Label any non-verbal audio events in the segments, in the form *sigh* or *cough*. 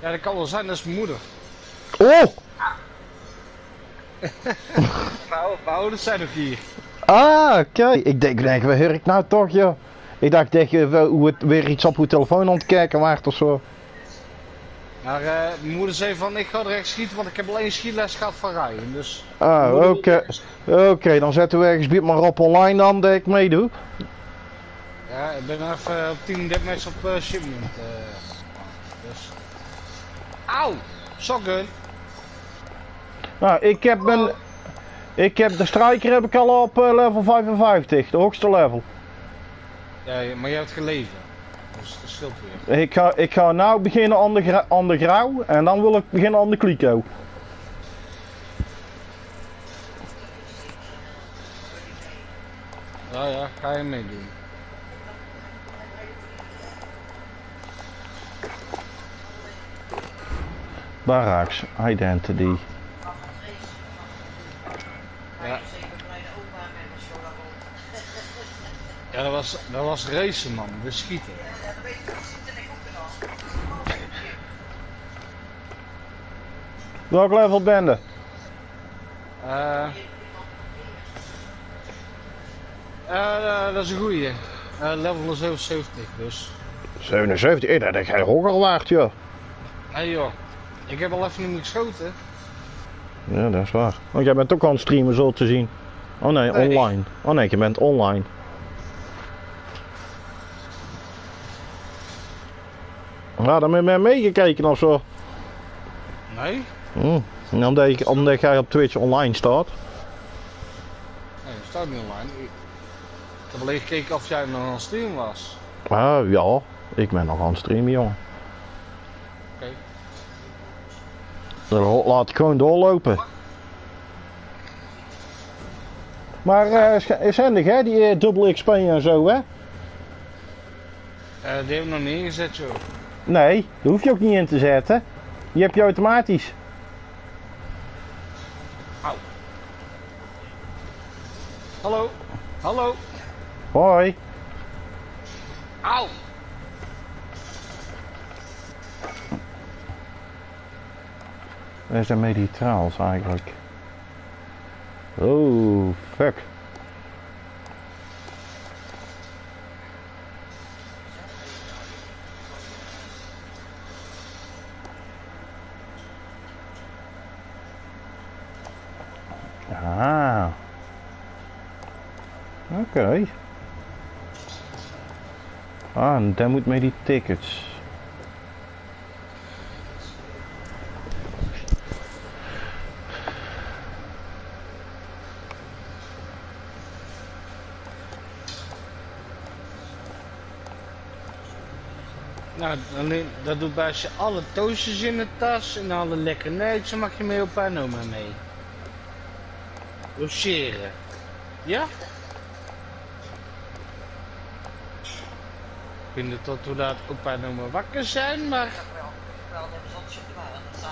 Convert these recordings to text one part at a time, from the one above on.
Ja, dat kan wel zijn, dat is mijn moeder. Oh! *laughs* Mijn ouders zijn nog hier. Ah, oké. Ik denk, denk, waar hoor ik nou toch, joh? Ik dacht dat je wel hoe het weer iets op uw telefoon aan kijken waard of zo. Maar eh, mijn moeder zei van, ik ga direct schieten, want ik heb alleen schietles gehad van rijden. Dus... Ah, oké. Oké, dan zetten we ergens bied maar op online dan dat ik meedoe. Ja, ik ben even op 10 deathmatch op uh, shipment. eh, dus... Auw! Shotgun! Nou, ik heb mijn... Ik heb de striker heb ik al op eh, level 55, de hoogste level. Ja, maar je hebt geleven. Dus dat scheelt weer. Ik ga, ik ga nou beginnen aan de, aan de grauw en dan wil ik beginnen aan de kliko. Ja, ja, ga je meedoen. Barracks, identity. Ja. Ja, dat was, dat was racen, man. We schieten. Welk level ben je? Eh eh, dat is een goeie. Eh, level 77, dus. 77, eh, dat heb jij hoger waard, joh. Hé joh, ik heb al even niet meer geschoten. Ja, dat is waar. Want jij bent ook aan het streamen, zo te zien. Oh nee, Nee. online. Oh nee, je bent online. Ja, dan ben je meegekeken of zo. Nee? Hm. En Omdat, je, omdat jij op Twitch online staat. Nee, dat staat niet online. Ik ik heb alleen gekeken of jij nog aan het streamen was. Ah, ja. Ik ben nog aan het streamen, jongen. Oké. Dan laat ik gewoon doorlopen. Maar sch- is handig hè, die eh, dubbel XP en zo hè? Eh, die heb ik nog niet ingezet, joh. Nee, daar hoef je ook niet in te zetten. Die heb je automatisch. Hallo? Hallo? Hoi. Auw! Waar zijn mij die traals eigenlijk? Oh, fuck. Ah. Oké. Ah, en dan moet mij die tickets. Nou, dat doet bij je alle toastjes in de tas en alle lekkernijtjes, dan mag je mee op Panoma mee. Logeren. Ja? Ik vind het tot hoe laat op Panoma wakker zijn, maar... Ze.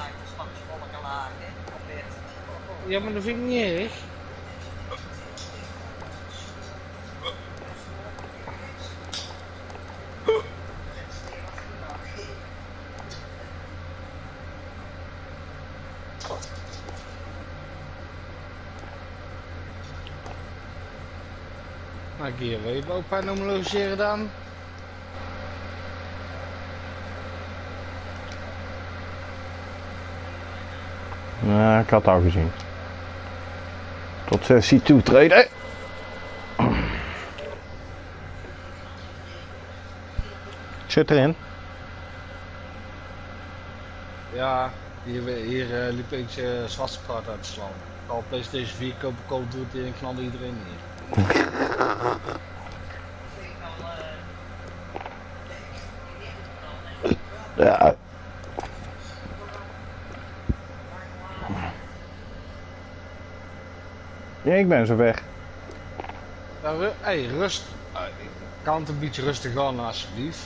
Ja, maar dat vind ik niet erg. Hier wil je bij opa en oma logeren dan? Ja, ik had het al gezien. Tot sessie toetreden. Zit erin. Ja, hier, hier eh, liep eentje uh, zwarte kaart uit te slaan. Ik al PlayStation 4 kopen, Call of Duty en knalde iedereen neer. *laughs* Wel, eh, Ja. Ja, ik ben zo weg. Ja, ru hey, rust. Uh, kan het een beetje rustig gaan alsjeblieft?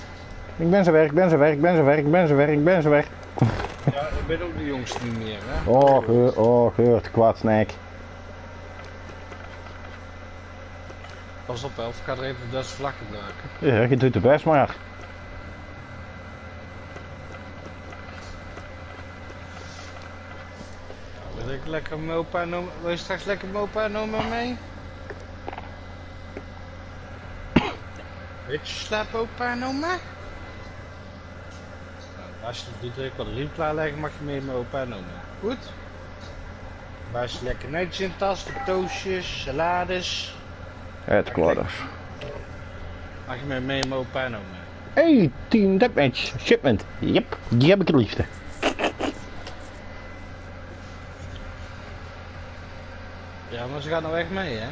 Ik ben zo weg, ik ben zo weg, ik ben zo weg, ik ben zo weg, ik ben zo weg. Ja, ik ben ook de jongste niet meer, hè? Oh, geur, oh, geurt, kwaad snack. pas op, of ik ga er even de vlak maken. Ja, je doet het best maar. Wil ik lekker mopa noemen? Wil je straks lekker mopa noemen mee? Ik slaap opa noemen? Als je dit druk wat riem klaarleggen, mag je mee met opa noemen. Goed? Waar is lekker netjes in tas, de toastjes, salades. Headquarters. Mag je mee mee met opa en oma. Hey, team deathmatch. Shipment. Yep, die heb ik het liefste. Ja, maar ze gaat nou echt mee, hè?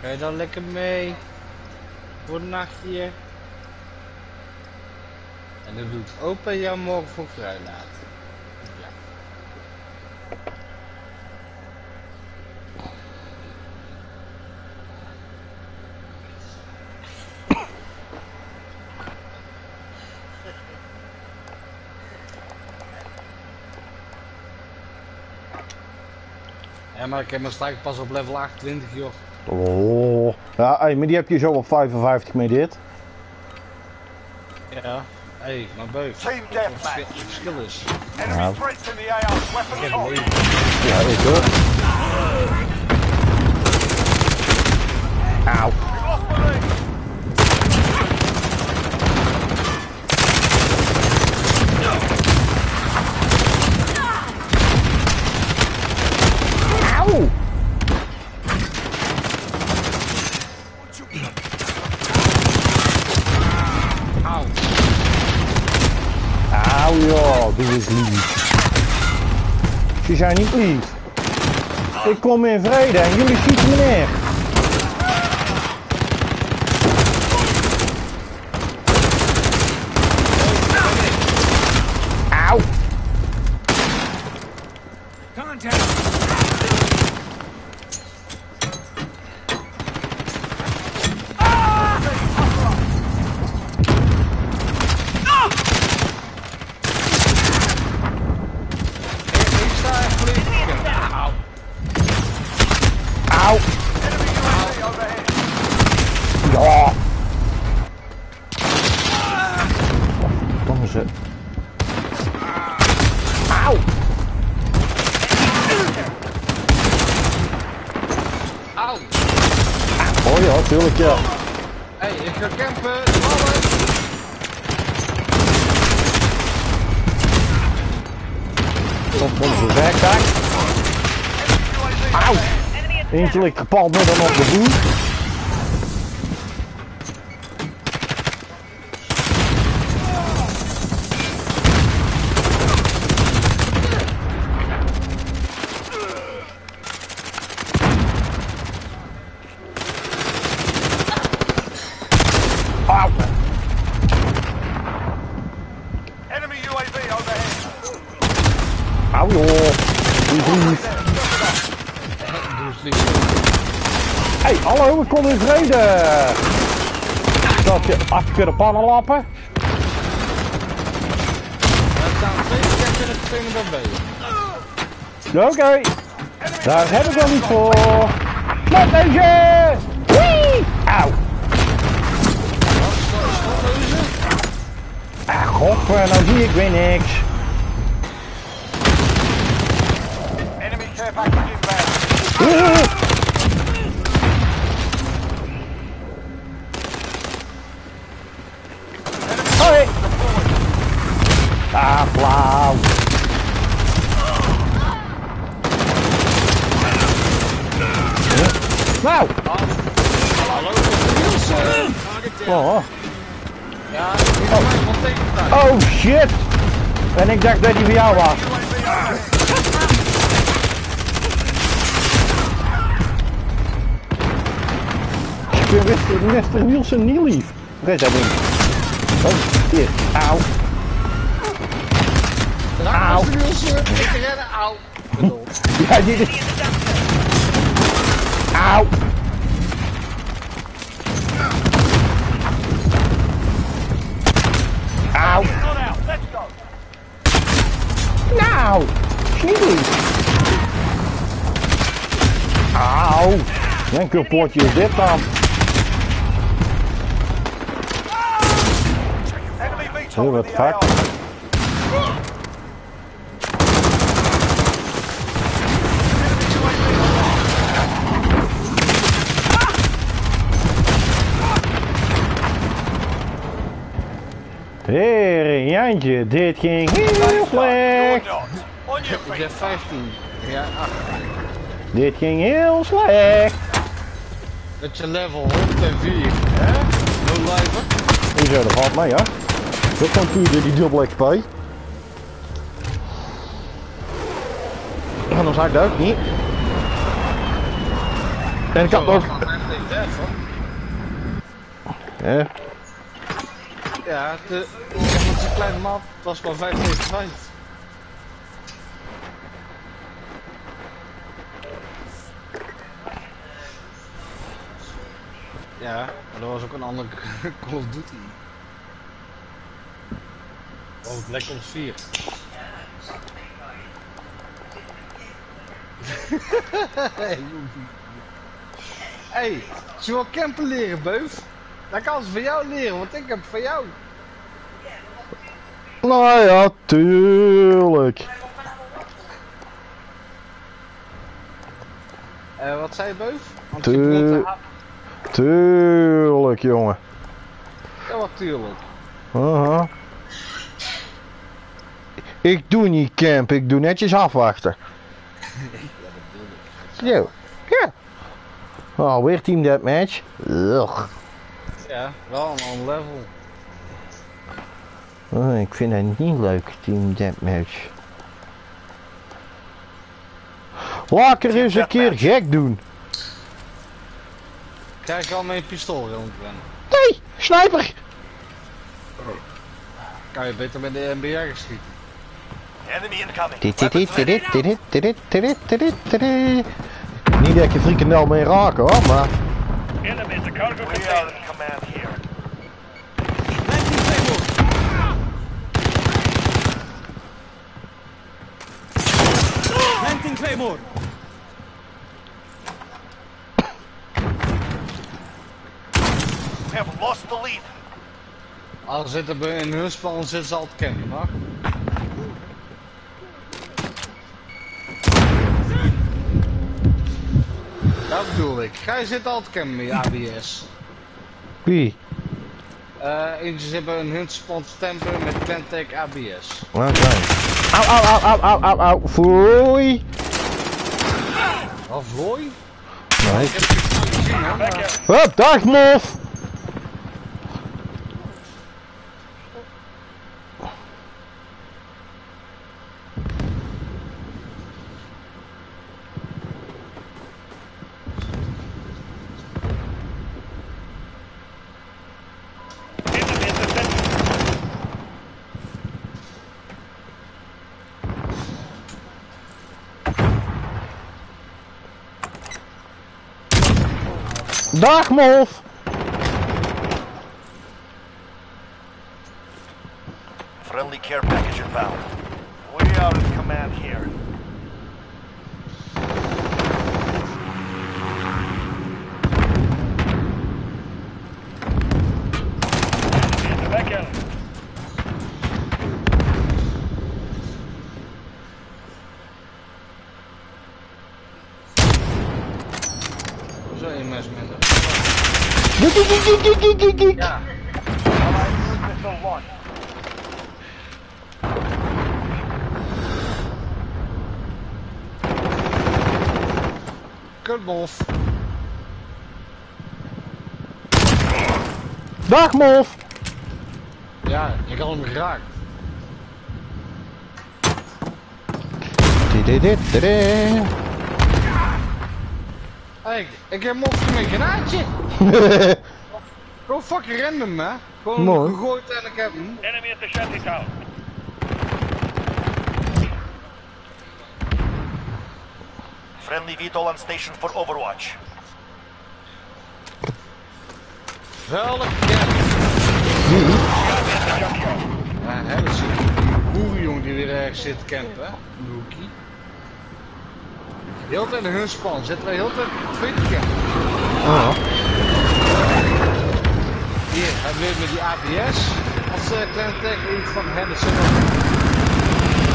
Ga je dan lekker mee? Voor een nachtje? En dan doet opa jou morgen voor vrij laten. Maar ik heb mijn strijk pas op level 28, joh. Oh. Ja, hey, maar die heb je zo op 55 met dit. Ja. Hé, hey, maar beuk. Team Het deathmatch. verschil is. Enemy threats in the AR. Ik Weapons heb hot. een Ja, ik hoor. Auw. We've lost the lead. Auw. Auw. Auw joh, doe eens lief. Ze niet. Ik kom in vrede en jullie schieten me neer. Auw. Ik sta echt volledig. Auw. Auw. Enemy UAV overhead. Ja. Kom ze. Auw. Auw. Oh ja, tuurlijk ja. Hé, hey, ik ga campen. Ballen. Tot onze werktuig. Auw. Eentje ligt gepald midden op de boer. Auw. Enemy UAV overhead. Auw joh. Die brief. Doe eens lief. Hey, hallo, ik kom in vrede. Dat je af kunnen pannenlappen. Er staan twee in het bij. Oké, daar heb ik wel niet voor. Slotlezen! Wee! Auw. Ah, godver, nou zie ik weer niks. Enemy care package inbound. Oeh. Hoi. Ah, flauw. Nou. Oh. Ja, dit is mijn van tegentuin. oh shit. En ik was. Ik ben Mr. Mr. Nielsen niet lief. Waar is dat ding? Oh, hier. Auw. Nielsen. Ik redden. Auw. Bedoel. Ja, is... Auw. Auw. Not out. Let's go. Nou. Sneeuw. Auw. Een kapotje is dit dan. Oh, wat the Hé, Jantje, dit ging heel slecht. Ik heb 15. Ja, 8. Dit ging heel slecht. Met je level 104. Hè? No liver. Hoezo, dat valt mee, ja? Dat kan puur die dubbel XP. En dan zag ik dat ook niet. En ik had nog... Hè? Ja, de, kleine map was maar 5 tegen 5. Ja, maar dat was ook een andere Call of Duty. Oh, Black Ops 4. hey, hey, ze wil campen leren, beuf. Dat kan ze van jou leren, want ik heb van jou. Nou ja, tuurlijk. Eh, wat zei je, beuf? Want ah, Tuurlijk, jongen. Ja, natuurlijk. Aha. Ik doe niet camp, ik doe netjes afwachten. Zo, ja. Oh, weer team deathmatch. Ugh. Ja, wel een ander level. Oh, ik vind het niet leuk, Team Deathmatch. Laat er eens een keer gek doen. Krijg je al mijn pistool rond ben. Nee, sniper! Kan je beter met de MBR schieten. Enemy incoming. Niet dat ik dit dit mee dit hoor, maar... Enemy, dit dit dit richting Claymore. We have lost the lead. Al zitten we in hun spawn, zitten ze al te kennen, maar. Dat bedoel ik. Gij zit te kennen eh, met je ABS. Wie? Uh, ze hebben een hunt spawn met Pentec ABS. Oké. Okay. Ow, ow, ow, ow, ow, ow, ow, Floy! Oh, Floy? Right. Up, oh, dark morph! Dag mof. Friendly care package inbound. We are in command here. Ja. Kutmof. Dag molf. Ja, ik had hem geraakt. Hey, ik heb molf met een graadje. *laughs* Gewoon fucking random, hè? Gewoon Mooi. gegooid en ik heb hem. Enemy at the shanty town. Friendly VTOL on station for Overwatch. Camp. Wie? Ja, hè, dat is die boerenjong die weer ergens zit campen, hè? In de hoekie. Heel de tijd in hun span, zitten wij heel de tijd twee te campen. Oh. Hier hebben we met die ABS als uh, kleine tegenin van Henderson.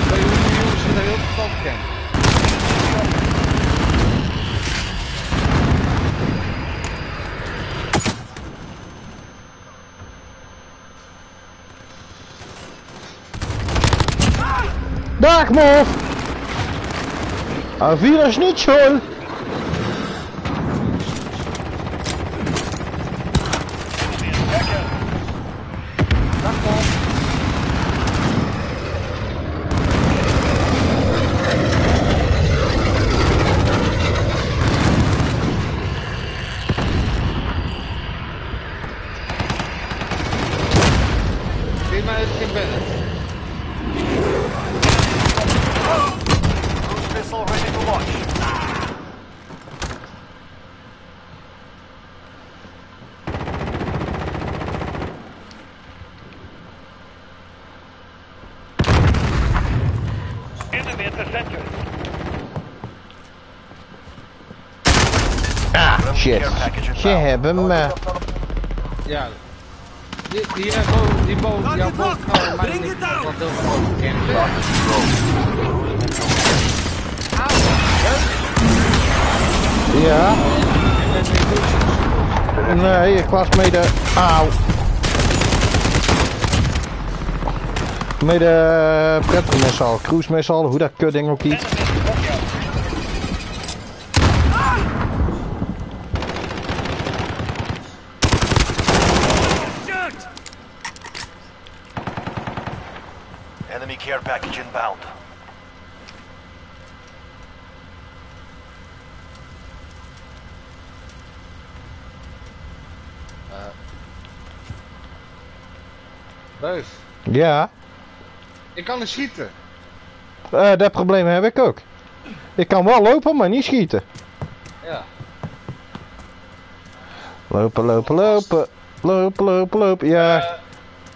Bij hoe jongens dat heel veel kennen. Dag, Mof! A niet zo. Enemy at the center. Ah, shit. Ze hebben me. Ja. Die, die, eh, boven, die jouw maar niet wat heel veel bekend. Ja. Douchen. Nee, ik was mede... Auw. Mede pretmissal, cruise missal, hoe dat kutding ook heet. Enemy care package inbound. Beuf, Ja, ik kan niet schieten. eh, dat probleem heb ik ook. Ik kan wel lopen, maar niet schieten. Ja. Lopen, lopen, lopen. Lopen, lopen, lopen. Ja,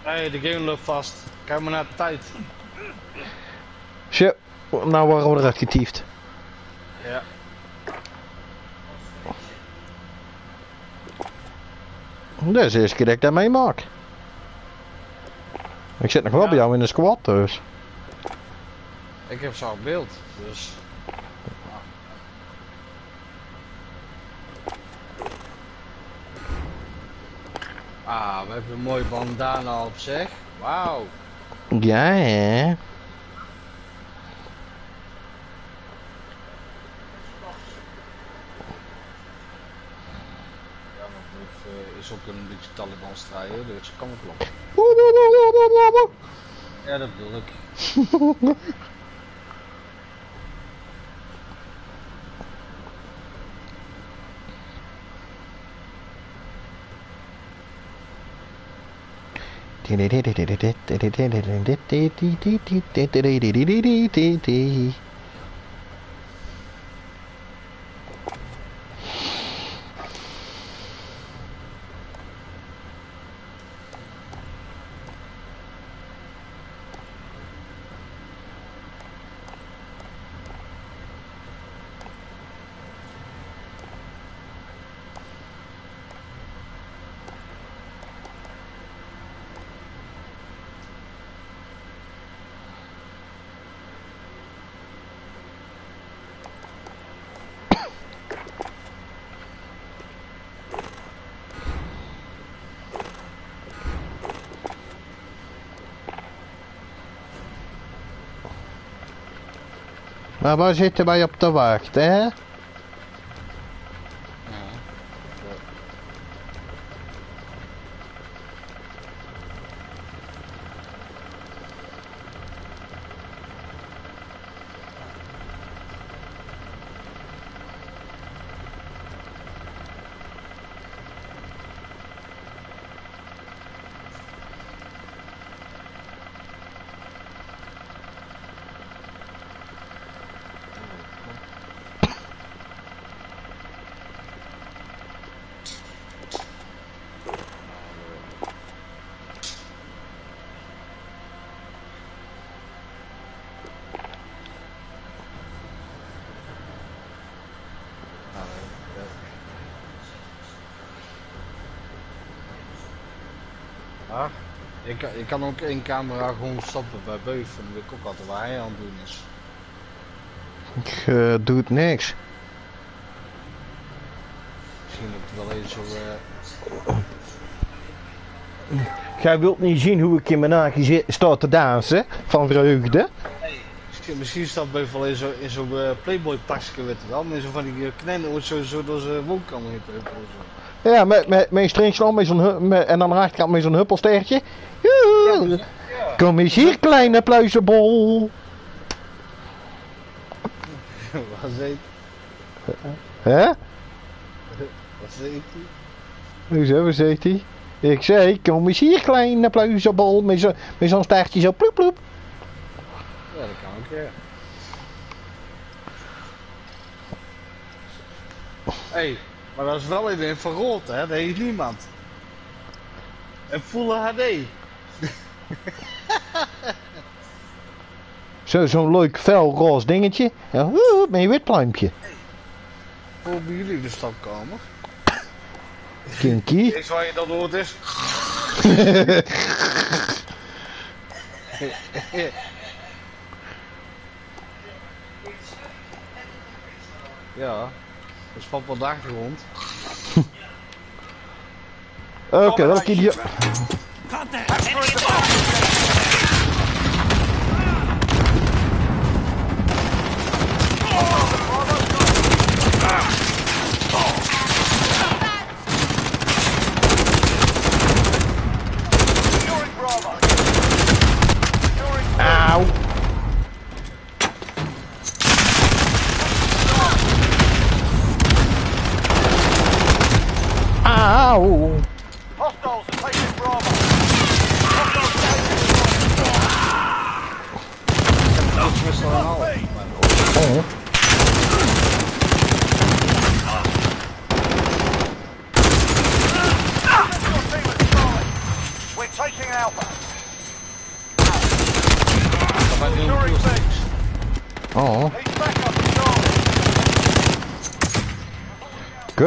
Nee, de game loopt vast. Kijk maar naar de tijd. shit. Nou worden we eruit getiefd. Ja. Dat is de eerste keer dat ik dat meemaak. Ik zit nog wel Ja. bij jou in de squad dus. Ik heb zo op beeld, dus. Ah, we hebben een mooie bandana op zeg. Wauw. Ja, hè. Ja, want Beuf eh, is ook een beetje Taliban strijden, dus kan wel kloppen. *laughs* Ja, dat bedoel ik. *laughs* *laughs* Maar waar zitten wij op te ik ik kan, kan ook één camera gewoon stoppen bij beuven. weet ik ook altijd waar hij aan het doen is. Ik eh, doe het niks. Misschien dat ik wel eens zo... Eh, Jij wilt niet zien hoe ik in mijn naakje sta te dansen van vreugde? Nee, misschien, staat Beuf wel in zo'n eh, Playboy taxi weet je wel. Maar zo van die knijnen of zo, zo door zijn woonkamer heen. Ja, met, met, met een stringslang met zo'n en aan de achterkant met zo'n huppelsteertje Ja. Kom eens hier, kleine pluizenbol. Wat heet? Hè? Wat zegt hij? Hoezo, wat zegt hij? Ik zei, kom eens hier, kleine pluizenbol, met zo'n met zo'n staartje zo ploep ploep. Ja, dat kan ook, ja. Hey, maar dat is wel in infrarood, hè? Dat heeft niemand. En Full HD. *laughs* Zo'n leuk fel roze dingetje. Ja, woe, met een wit pluimpje. Komen jullie de stadkamer? Kinky. Is waar je dat hoort is. *laughs* ja. Dus valt wel daar. Oké, dat ik hier...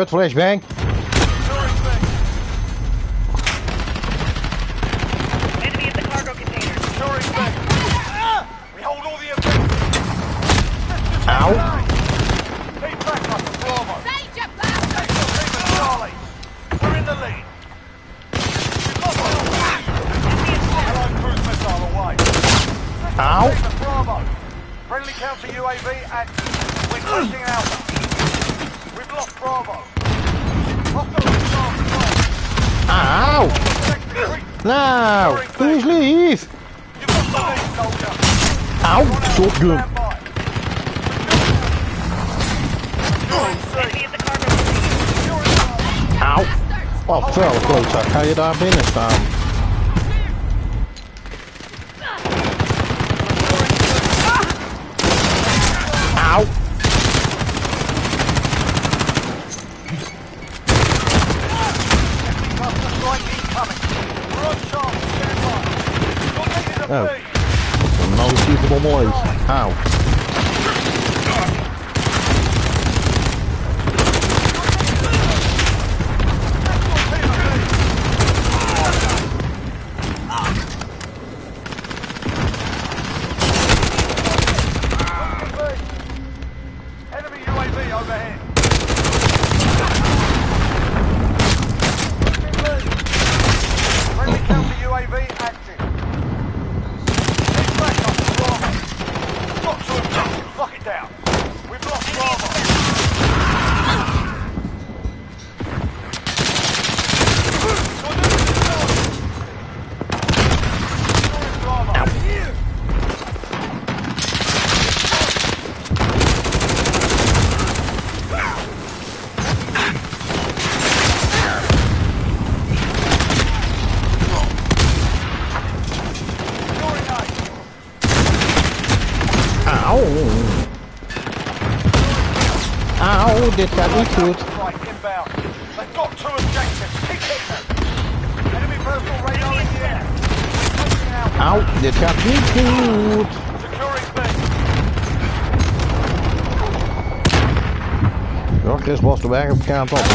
flashbang. it up in style. camp up.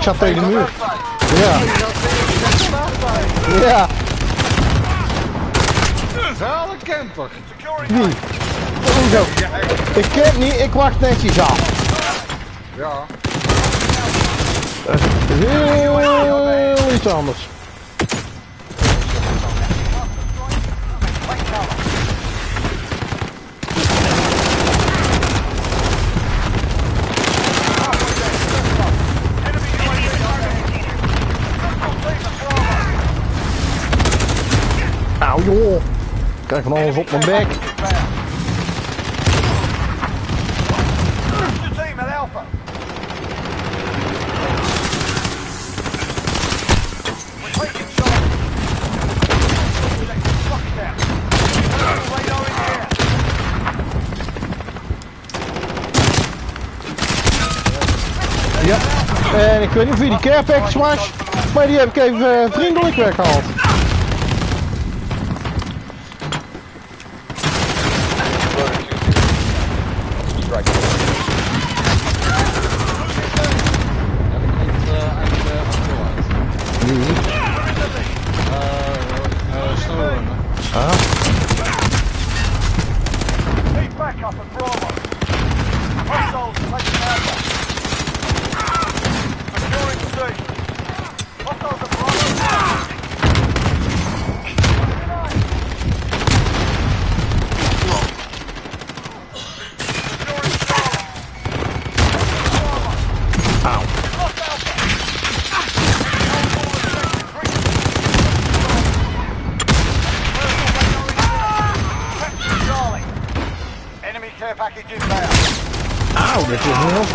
Ik zat tegen de muur. Ja. Ja. Zale camper. Wie? Hoezo? Ik camp niet, ik wacht netjes af. Ja. Is heel iets anders. krijg van alles op mijn bek. Ja, en ik weet niet of je die carepack was, maar die heb ik even uh, vriendelijk weggehaald.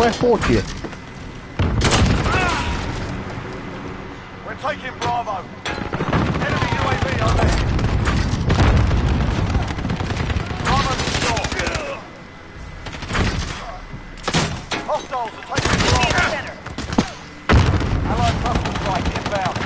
Where forty? We're taking Bravo. Enemy UAV on overhead. Bravo secure. Hostiles are taking Bravo. Center. Allied cluster strike inbound.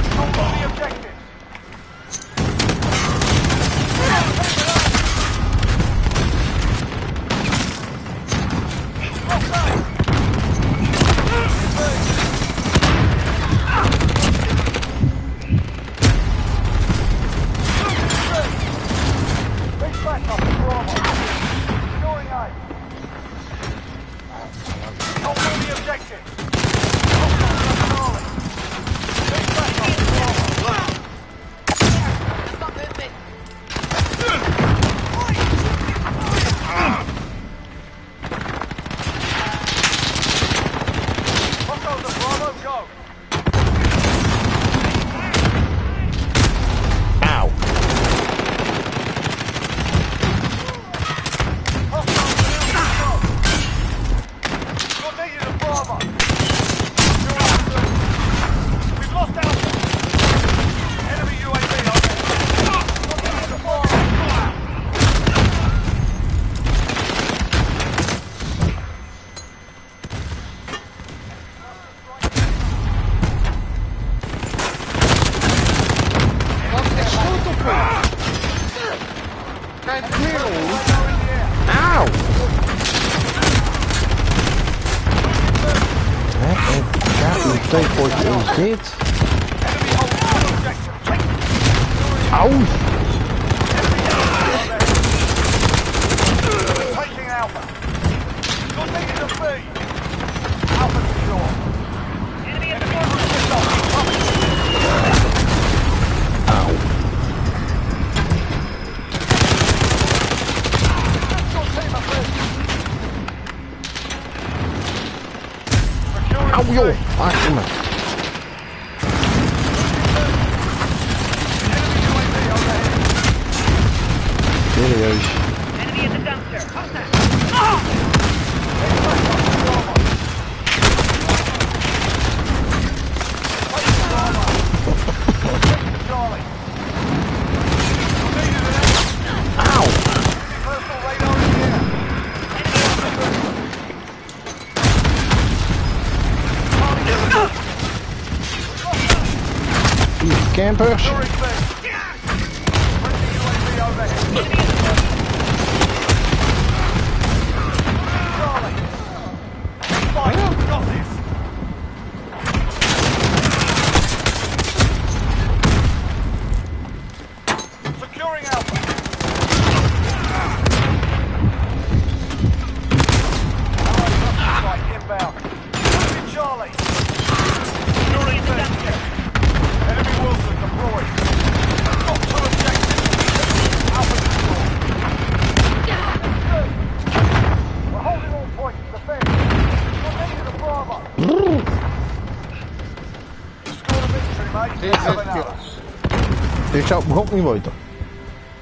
zou het ook niet weten.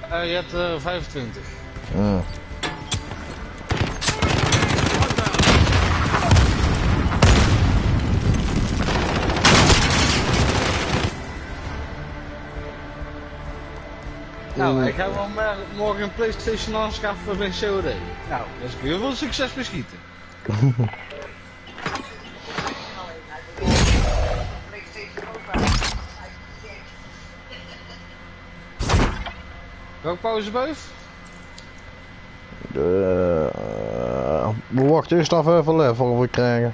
Eh, je hebt eh 25. Ja. Nou, ik ga wel morgen een Playstation aanschaffen voor mijn COD. Nou, dus kun je veel succes beschieten. *laughs* Welke pauzebeuf? De, eh, we wachten eerst af even level we krijgen.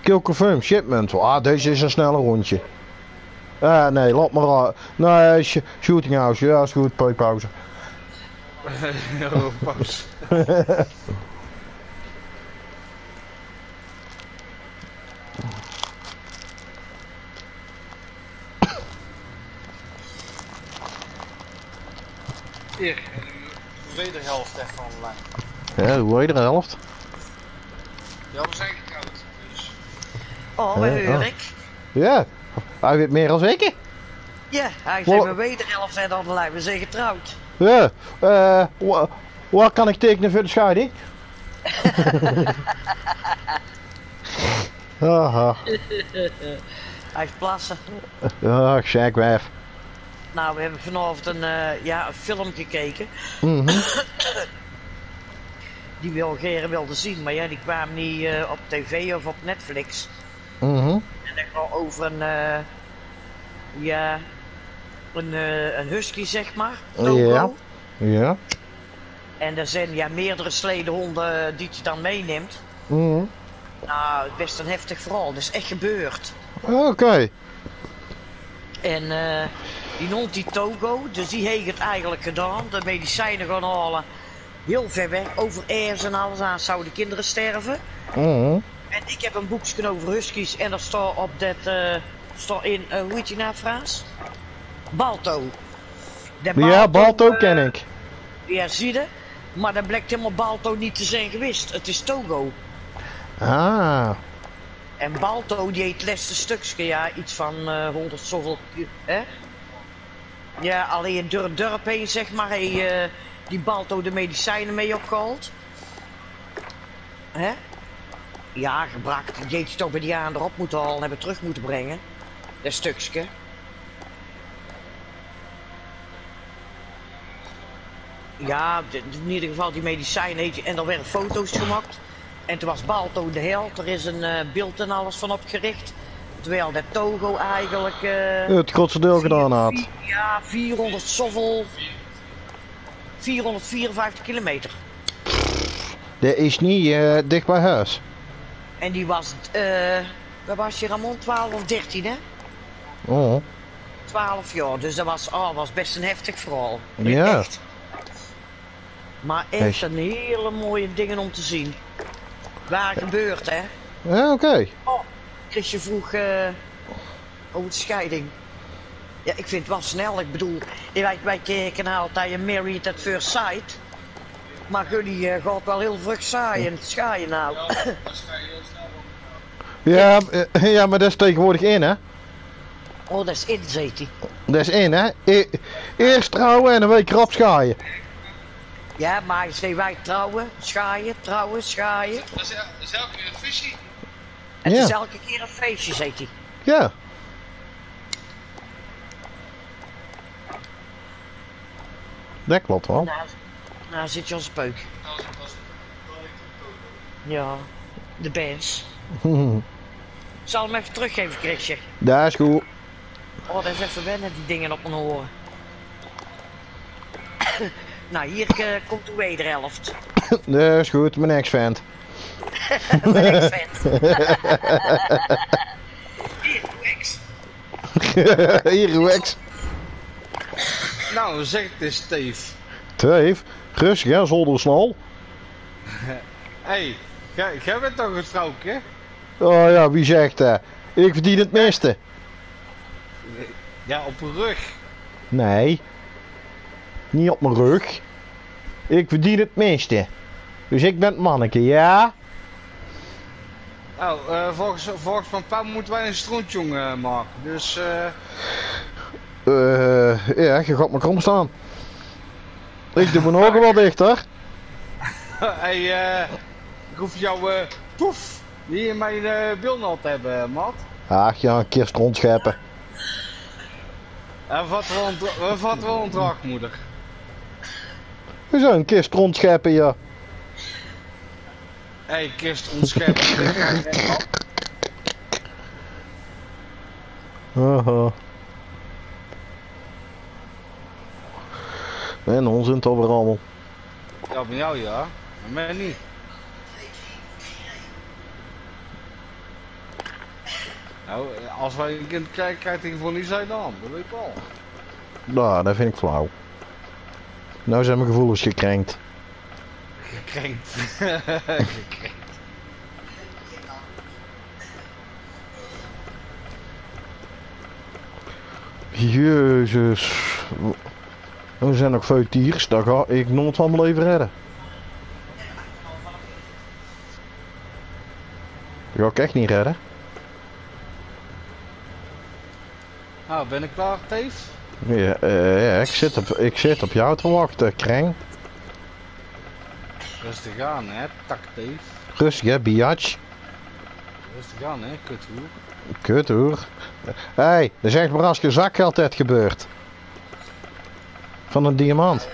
Kill confirm, shipment. Ah, deze is een snelle rondje. Eh, nee, laat maar. aan. Nee, sh shooting house, ja, is goed, pa- pauze. *laughs* oh, pauze. *laughs* Hier, de wederhelft echt online. Ja, hoe heet de helft? Ja, we zijn getrouwd. Dus. Oh, wat Eh, hoor oh. ik? Ja, hij weet meer dan ik. Ja, hij Wat- zei me wederhelft en dan lijkt we zijn getrouwd. Ja, eh, wa- waar kan ik tekenen voor de scheiding? *laughs* Haha, Hij heeft plassen. ja, check wijf. Nou, we hebben vanavond een, eh, ja, een film gekeken. Mhm. *coughs* Die geren wilden zien, maar ja, die kwamen niet eh, op tv of op Netflix. Mhm. En dat gaat over een, eh, ja, een, eh, een husky zeg maar, Togo. Ja. Ja. En er zijn ja, meerdere sledehonden die je dan meeneemt. Mhm. Nou, best een heftig verhaal, dat is echt gebeurd. Oké. En die hond die Togo, dus die heeft het eigenlijk gedaan. De medicijnen gaan halen. Heel ver weg, over airs en alles aan zouden kinderen sterven. Mhm. En ik heb een boekje over huskies en dat staat op dat, eh staat in, eh, hoe heet die nou Frans? Balto. De Ja, Balto eh, ken ik. Ja, zie je? Maar dat blijkt helemaal Balto niet te zijn geweest. Het is Togo. Ah. En Balto die eet leste stukje, ja, iets van eh 100 zoveel, hè? Ja, alleen door het dorp heen, zeg maar, hij, eh, die Balto de medicijnen mee opgehaald. Hè? Ja, gebracht. Het toch bij die aan erop moeten halen en hebben terug moeten brengen. Dat stukje. Ja, in ieder geval die medicijnen en er werden foto's gemaakt. En toen was Balto de held, er is een eh, beeld en alles van opgericht. Terwijl dat Togo eigenlijk... eh, Het grootste deel gedaan had. Ja, 400 zoveel... 454 kilometer. Dat is niet eh, dicht bij huis. En die was... eh waar was je Ramon? 12 of 13 hè? Oh. 12 jaar. Dus dat was, oh, was best een heftig verhaal. Ja. Maar echt een hele mooie dingen om te zien. Waar gebeurt hè? Ja, oké. Oh, Chrisje vroeg eh, over de scheiding. Ja, ik vind het wel snel. Ik bedoel, wij, wij kijken altijd een Married at First Sight. Maar jullie eh, gaat wel heel vlug saaien, schaaien nou. *coughs* Ja, eh, ja, maar dat is tegenwoordig in, hè? Oh, dat is in, zegt hij. Dat is in, hè? E- eerst trouwen en een week rap schaaien. Ja, maar je zei wij trouwen, schaaien, trouwen, schaaien. Dat is, el- dat is elke keer een visie. Het Ja. is elke keer een feestje, zegt hij. Ja. Dat klopt wel. Nou, nou zit je als een peuk. Ja, de bands. Ik *laughs* zal hem even teruggeven, Chrisje. Dat is goed. Oh, dat is even wennen, die dingen op mijn oren. *coughs* nou, hier eh, komt de wederhelft. *coughs* Dat is goed, mijn ex-vent. *laughs* Mijn ex-vent. *laughs* hier, uw ex. Hier. *coughs* Nou, zeg het eens, Steve. Teef, rustig hè, zonder snel. Hé, *laughs* hey, jij bent toch getrouwd, hè? Oh ja, wie zegt dat? Ik verdien het meeste. Ja, op een rug. Nee. Niet op mijn rug. Ik verdien het meeste. Dus ik ben het manneke, ja? Nou, eh, volgens, volgens mijn pa moeten wij een strontjong eh, maken. Dus, eh... Eh, ja, je gaat maar krom staan. Ik doe mijn ogen wel dicht, hoor. *laughs* hey, eh... Ik hoef jou, eh... Poef! Hier in mijn eh bilnat te hebben, Mat. Ach ja, een keer scheppen. En wat wel dra- wat wel een draagmoeder. We zijn een keer stront scheppen, ja. Hé, hey, kist ontscheppen. Haha. *laughs* En onzin toch weer allemaal. ja, bij jou ja. Maar mij niet. Nou, als wij een kind krijgen, krijgt hij voor niet zijn dan. Dat weet ik wel. Nou, dat vind ik flauw. Nou zijn mijn gevoelens gekrenkt. Gekrenkt. *laughs* Gekrenkt. Jezus. Er zijn nog veel tiers, dat ga ik nooit van mijn leven redden. Dat ga ik echt niet redden. Nou, ben ik klaar, Teef? Ja, eh, ja ik, zit op, ik zit op jou te wachten, kreng. Rustig aan, hè, tak Teef. Rustig hè, biatch. Rustig aan, hè, kuthoer. Kut hoor. Hé, hey, dat is echt maar als je zakgeld hebt gebeurd. Van een diamant.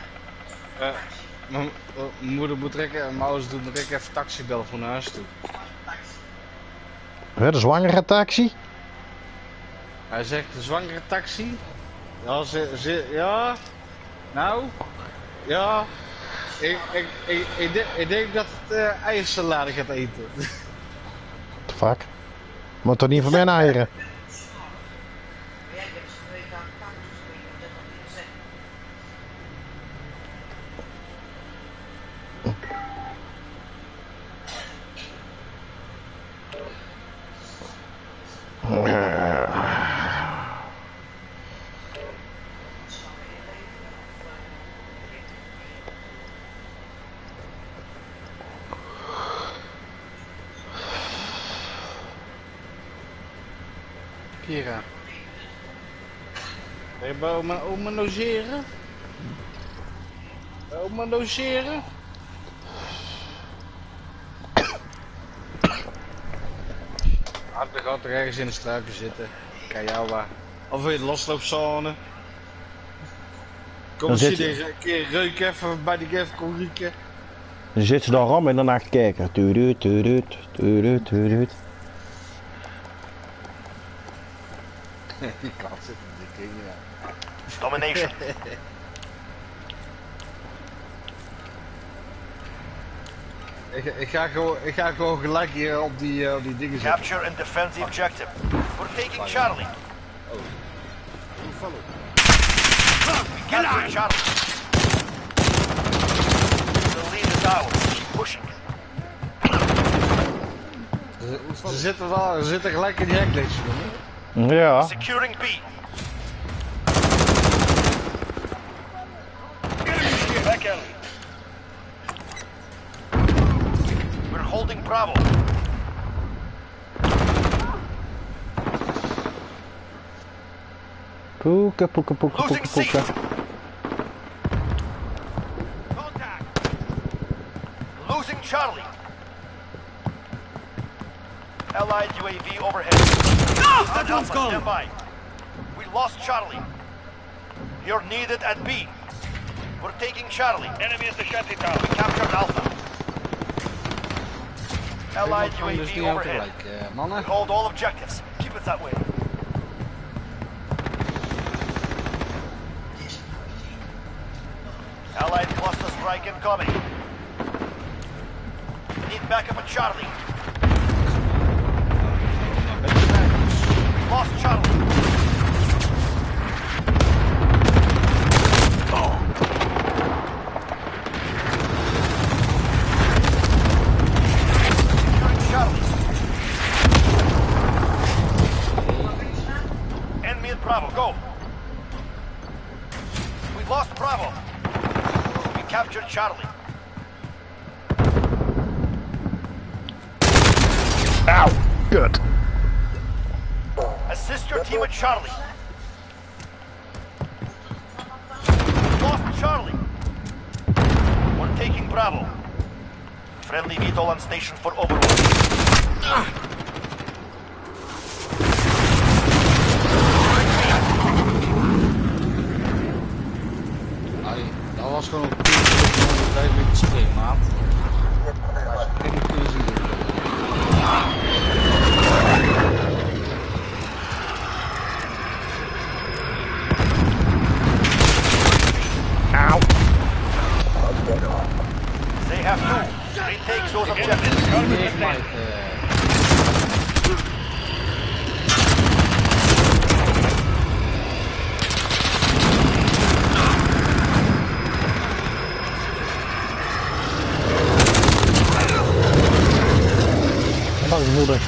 Eh, Mijn eh, moeder moet rekken, mijn ouders doen direct even taxi bellen voor naar huis toe. Hè, de zwangere taxi? Hij zegt, de zwangere taxi? Ja, ze, ze, ja, nou, ja, ik, ik, ik, ik, denk, ik denk dat het eh eiersalade gaat eten. The fuck? Moet toch niet van mijn eieren? *laughs* Kira. Ben je bij oma, oma logeren? Bij oma logeren? Hartelijk gaat er ergens in de struiken zitten. Kan jou waar. Of in de losloopzone. Kom Dan eens hier een keer reuk even bij die Gev kom rieken. Dan zit ze daar ram in de nacht kijken. Tuurut, tuurut, tuurut, tuurut. Die kat zit in die king, ja. Domination. *laughs* Ik, ik, ga gewoon, ik ga gewoon gelijk hier op die, eh, op die dingen zitten. Capture and defend the objective. We're taking Charlie. Capture Charlie. The lead is ours. Keep pushing. Ze, ze zitten wel, ze zitten gelijk in die jongen. Ja. Securing B. Bravo. Poeken, poeken, poeken, Losing poeken, C. poeken. Contact. Losing Charlie. Allied UAV overhead. Ah, that one's gone. Stand by. We lost Charlie. You're needed at B. We're taking Charlie. Enemy at the shanty tower. We captured Alpha. Allied UAV overhead. eh, mannen. Hold all objectives. Keep it that way. Allied cluster strike incoming. Need backup at Charlie. Lost Charlie.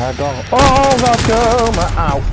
Wat moeder gaat dan. Oh, wat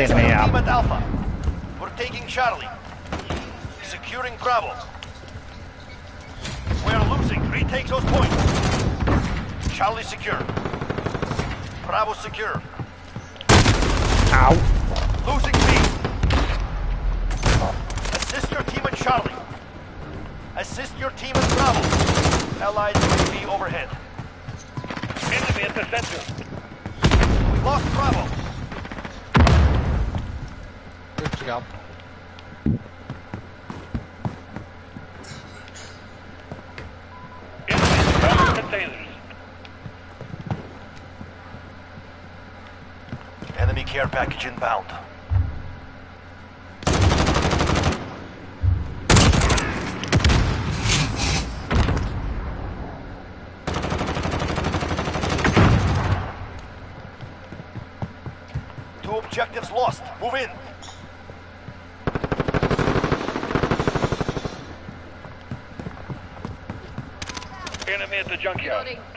Niet, ja. team at Alpha. We're taking Charlie. Securing Bravo. We're losing. Retake those points. Charlie secure. Bravo secure. Containers. Enemy care package inbound. Two objectives lost. Move in. Enemy at the junkyard. Enemy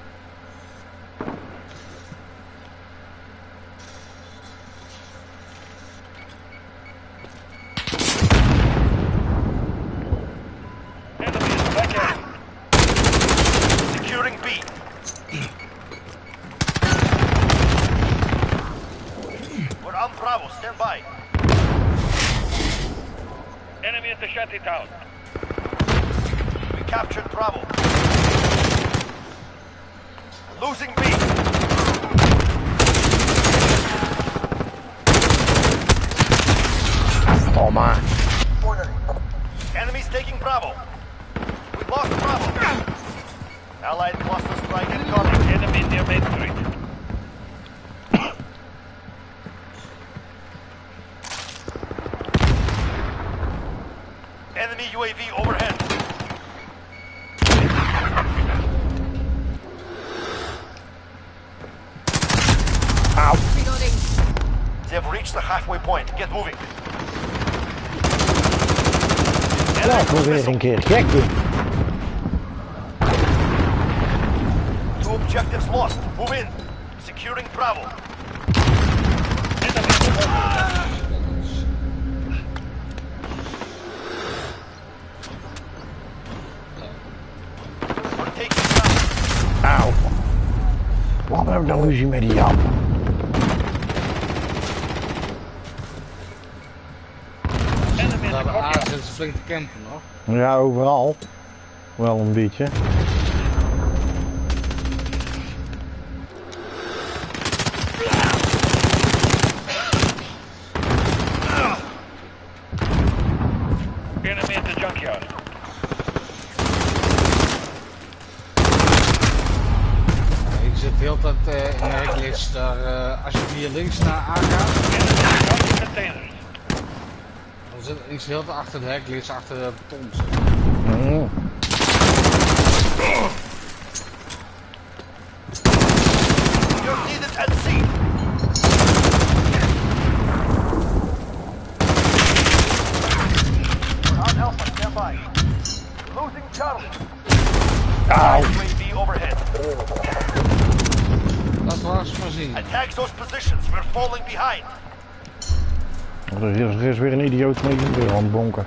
Laat me weer een keer gek doen. Two objectives lost. Move in. Securing Bravo. We're taking Bravo. Auw. Waarom heb ik nou ruzie met die Jan? Enemy Daar at the hebben courtyard. A zitten flink te campen nog. Ja, overal. Wel een beetje. Enemy at the junkyard. Ik zit de hele tijd eh, in de heklist. Daar, eh, als je hier links naar A gaat, Enemy at the containers. Zit ik de hele tijd achter de achter beton. Mm. Weer aan het bonken.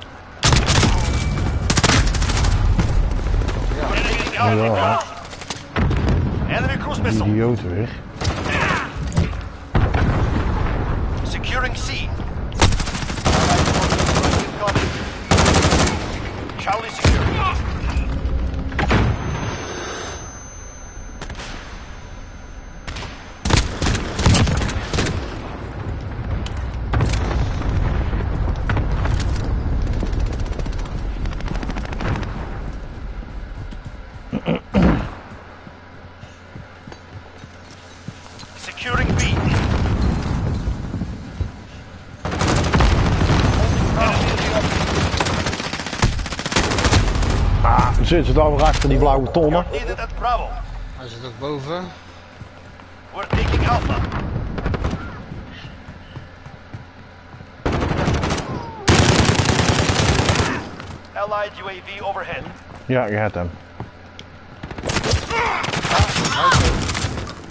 Enemy Ja, cruise missile. idioot weer. Securing C. Charlie secure. Securing B. Ah, zit ze daar weer achter die blauwe tonnen? Hij zit ook boven. We're taking Alpha. Allied UAV overhead. Ja, je hebt hem.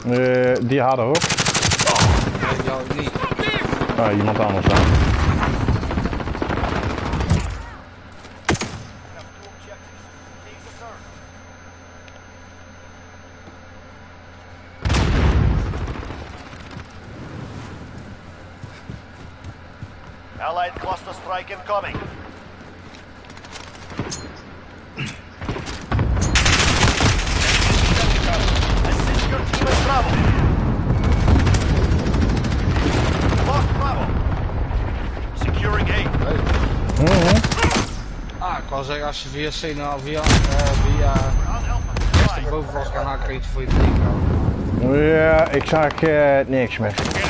Eh, die hadden ook. Nee, jou niet. Ah, iemand anders dan. We have two objectives. Take the third. Allied cluster strike incoming. Assist your team at Bravo. Lost Bravo. Securing A. Ah, ik wou zeggen, als je via C via, eh, via boven was gaan haken, iets voor je. Ja, ik zag eh, niks meer.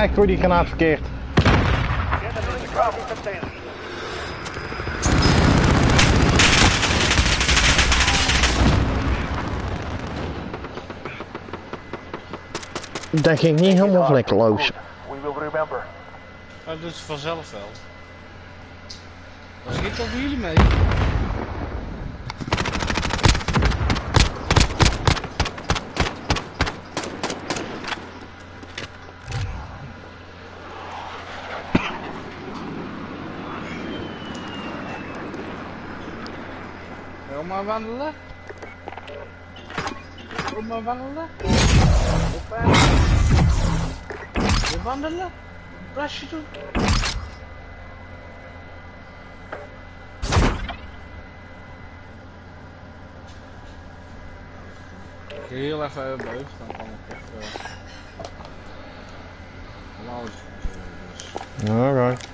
Ah, ik die granaat verkeerd. Dat ging niet helemaal vlekkeloos. We will remember. Dat doet ze vanzelf wel. Als ik niet over jullie mee. Kom maar wandelen. Kom maar wandelen. Hoppa. We wandelen. Plasje doen. Heel even boven, dan kan ik. Lauw. Dus. Alright.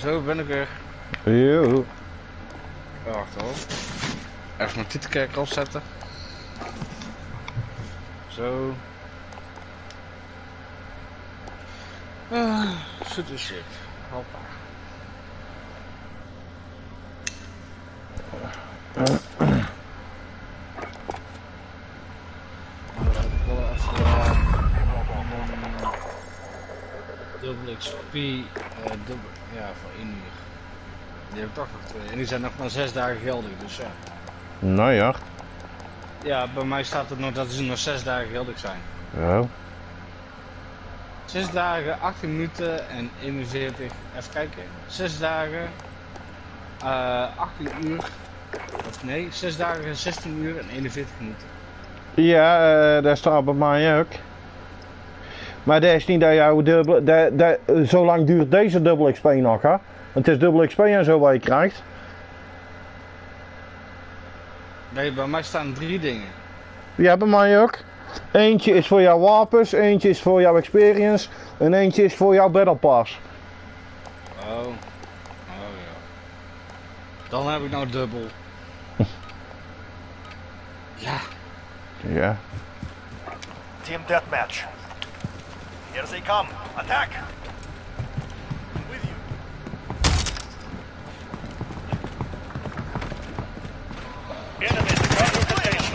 Zo ben ik weer. Yo. Wacht hoor. Even mijn titelkerk opzetten. Zo. Ah, shit is shit. Hoppa. Dubbel XP, eh dubbel, ja, voor één uur. Die heb ik toch nog twee. En die zijn nog maar zes dagen geldig, dus ja. Nou ja. Ja, bij mij staat het nog dat ze nog zes dagen geldig zijn. Ja. 6 dagen, 18 minuten en 41. Even kijken. 6 dagen, eh 18 uur. Of nee, 6 dagen, 16 uur en 41 minuten. Ja, eh dat staat bij mij ook. Maar dat is niet dat jouw dubbel, dat, dat, zo lang duurt deze dubbel XP nog, hè? Want het is dubbel XP en zo wat je krijgt. Nee, bij mij staan drie dingen. Ja, bij mij ook. Eentje is voor jouw wapens, eentje is voor jouw experience en eentje is voor jouw battle pass. Oh. Oh ja. Dan heb ik nou dubbel. ja. *laughs* Ja. Team deathmatch. Here they come. Attack! With you. Enemy at the cargo containers.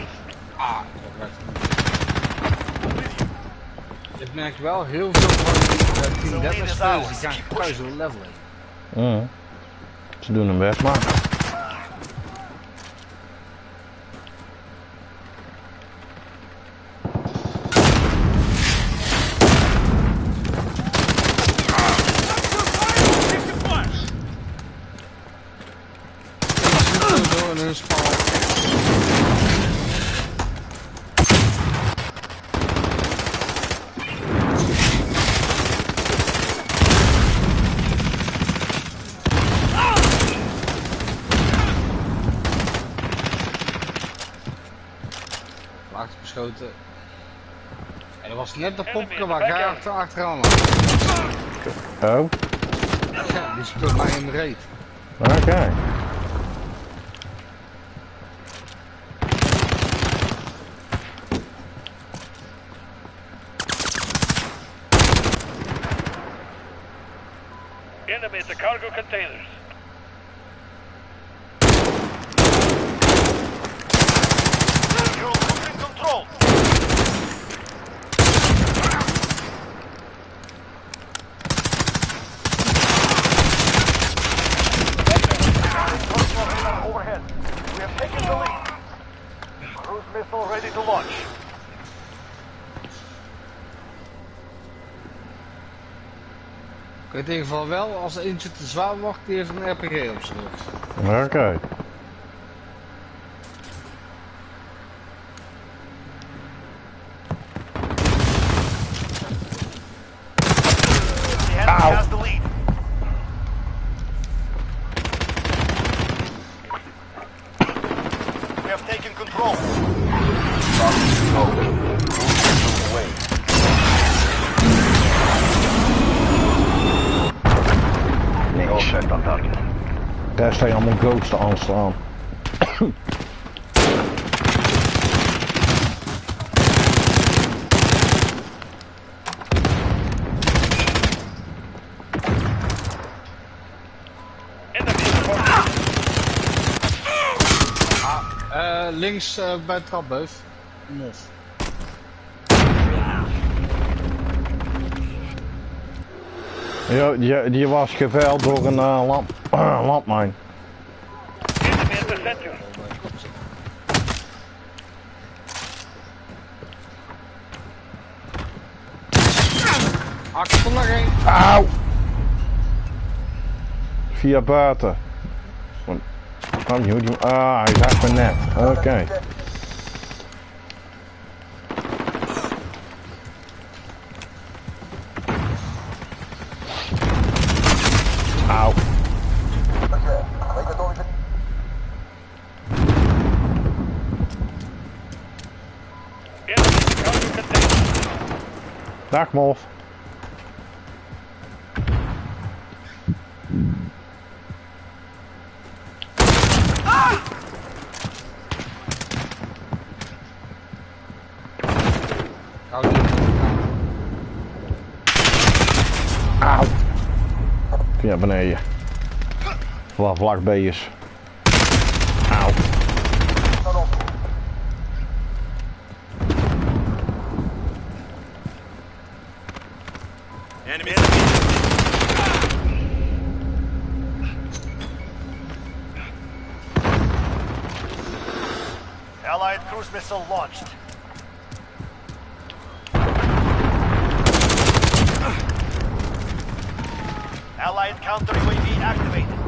Ah, dat werkt niet. Je merkt wel heel veel van die uh, Team Deathmatch spelers die gaan thuis door levelen. Mhm. Ze doen hem best maar. Ze doen door in hun spal. Achterbeschoten. En dat was net de popke waar jij achter, achteraan lag. Oh, Ja, die speelt mij in de reet. oké. Enemy at the cargo containers. You're losing control. Overhead. We have taken the lead. Cruise missile ready to launch. In ieder geval wel, als eentje te zwaar wordt, die heeft een RPG op zijn rug. Oké. The enemy Ow. has the lead. We have taken control. Niks. Daar staan allemaal ghosts aan staan. Enemy at the cargo. Eh, links eh, bij de trapbeuf. Mos. Ja, die, die was geveild door een uh, lamp, *clears throat* landmijn. Enemy at the center. Ah, ik kom nog één. Auw! Ik kan niet hoe die... Ah, hij raakt me net. Oké. Containers. Dag Mof. wel vlak bij is. Auw. Allied cruise missile launched. Ah. Allied counter UAV activated.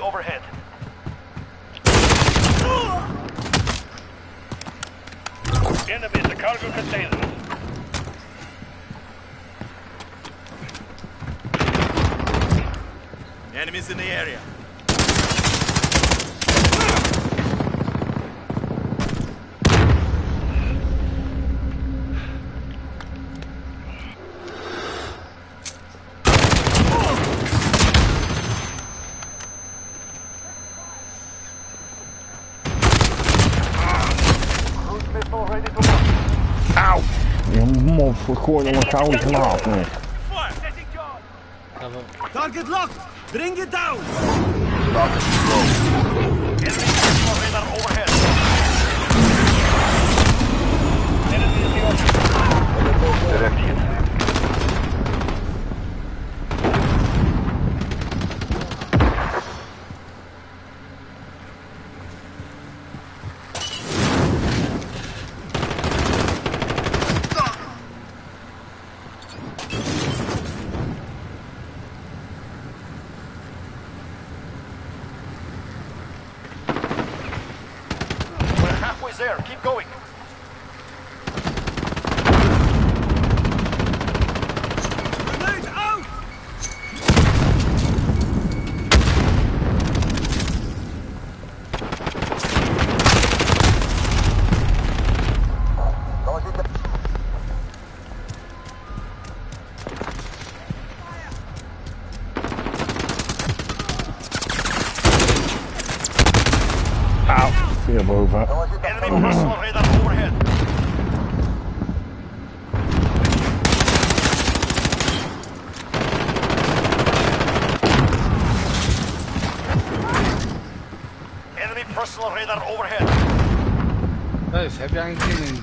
Overhead. Enemies the cargo containers. Enemies in the area. Gooi nog een gouden granaat neer. Target locked. Bring it down. Enemy missile radar overhead. Enemy in the open. We're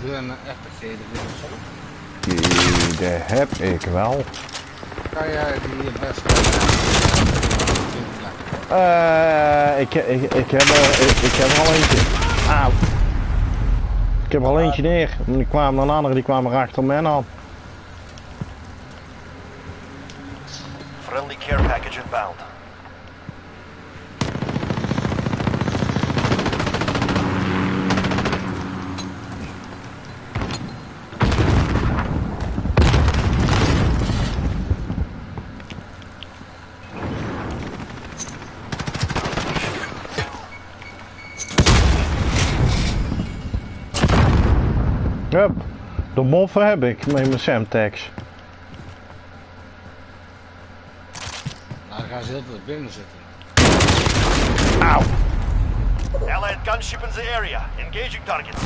gun RPG? Die de heb ik wel. Kan jij die hier best Eh, ik, ik, ik, heb, ik, ik heb er al eentje. Auw. Ik heb er al eentje neer. En die kwam een andere, die kwam er achter me aan. Friendly care package inbound. Hup. De moffen heb ik met mijn Semtex. Nou, dan gaan ze heel veel binnen zitten. Auw. Allied gunship in the area. Engaging targets.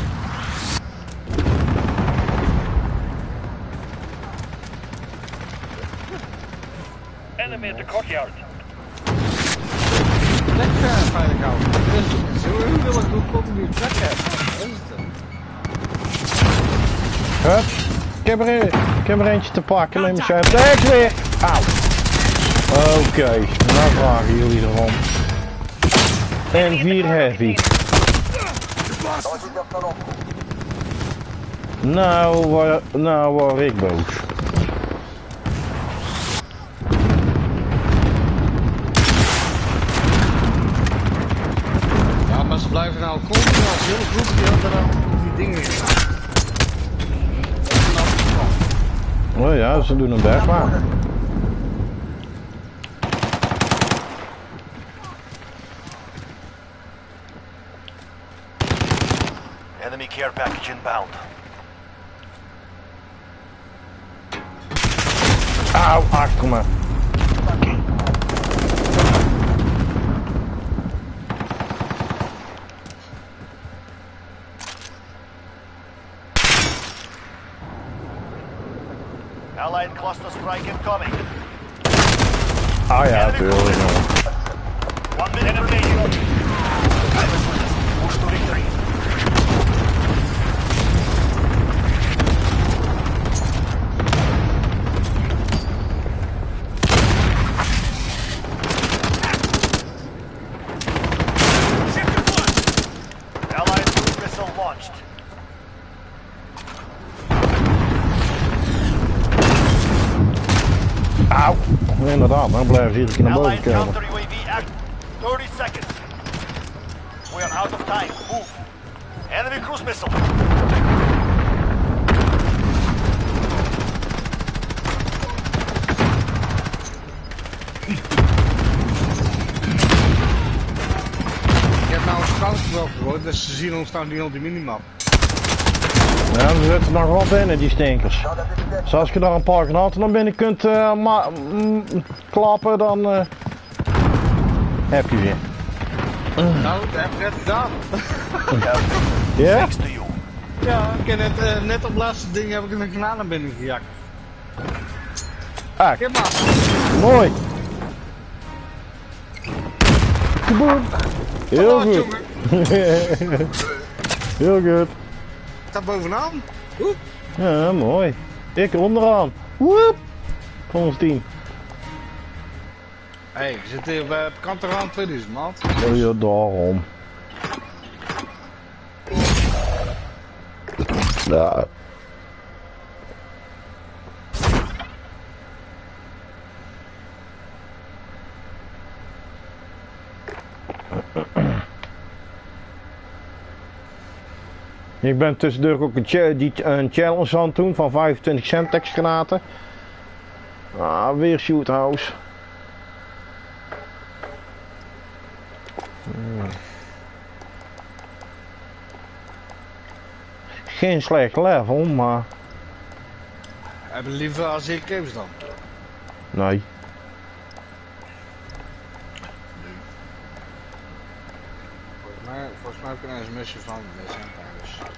Enemy at the courtyard. Lekker veilig houden. Dus, zo continu trekken. Dat is het. dan. Hup. Ik heb er, een, ik heb er eentje te pakken met mijn Semtex weer. Auw. Oké, nou vragen jullie erom. En 4 heavy. Nou, waar, nou word ik boos. Ze doen hun best maar. Enemy care package inbound. Auw. Allied strike incoming. Ah ja, tuurlijk. jongen. Komen. counter UAV act. 30 seconds. We are out of time. Move. Enemy cruise missile. Ik heb nou een scout wel gehoord, dus ze zien ons nou niet op die minimap. Ja, we zitten nog wel binnen, die stinkers. Dus als je daar een paar granaten naar binnen kunt eh, ma- mm, klappen, dan eh, heb je weer. Nou, dat heb ik net gedaan. *laughs* Ja? Ja, ik heb net, eh, net op het laatste ding heb ik een granaat naar binnen gejakt. Ah, Kijk maar. mooi. Kaboom. Heel goed. jongen. *laughs* Heel goed. Staat bovenaan. Oep. Ja, mooi. Ik onderaan. Woep. Van ons team. Hey, ik zit hier bij kanteraan 2000 maand. Oh ja, daarom. Ja. Ik ben tussendoor ook een, cha- die, een challenge aan het doen van 25 Semtex granaten. Ah, weer shoothouse. Geen slecht level, maar Hebben liever als ik games dan. nee. Mij, volgens mij heb ik een sms'je van de Santa,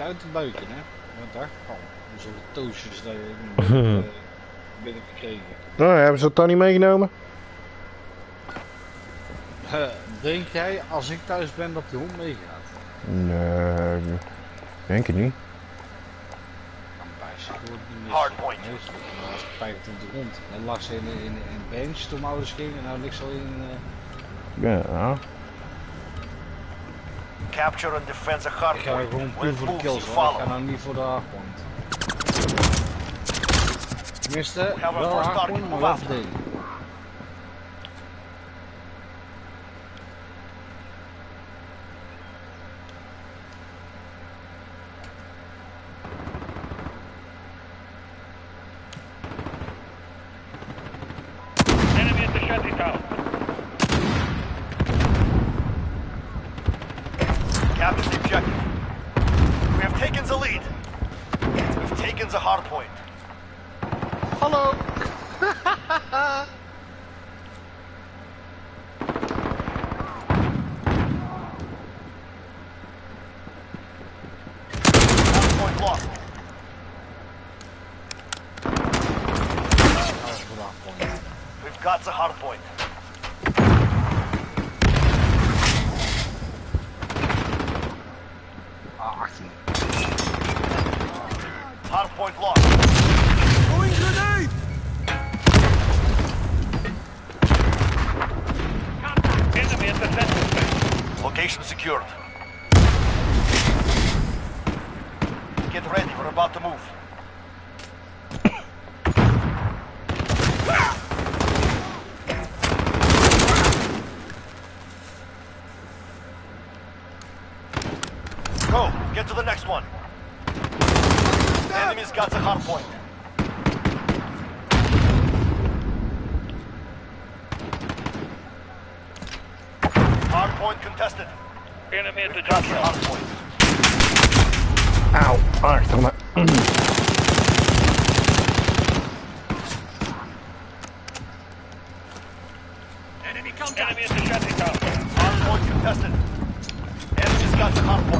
uit te buiken, hè? Wat dacht ik al? Zoveel toastjes dat je binnen, *laughs* binnen gekregen. Nou, hebben ze het dan niet meegenomen? Eh, denk jij als ik thuis ben dat die hond meegaat? Nee, denk ik niet. Hardpoint. Meestal was ik 25 rond. Dan lag ze in, in, in bench toen ouders gingen en nou ligt ze al in. eh, Ja. Capture and defend the ik ga gewoon puur voor de kills hoor. Ik ga nou niet voor de hardpoint. Tenminste, We have our wel hardpoint, maar wel verdedigen. Hard point contested. Enemy at the Got the junction. hard point. Auw, achter me. Enemy contact! Enemy at the shanty town. Hard point contested. Enemy's got the hard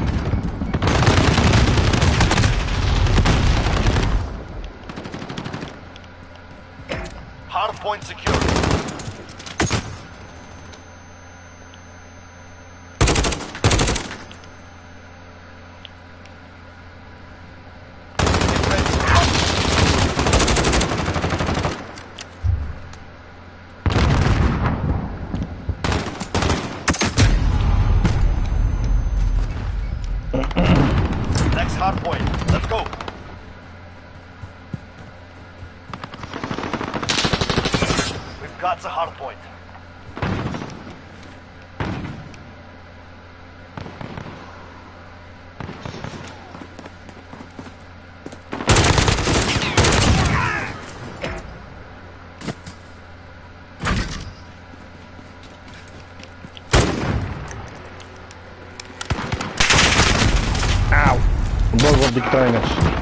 Bovenop die.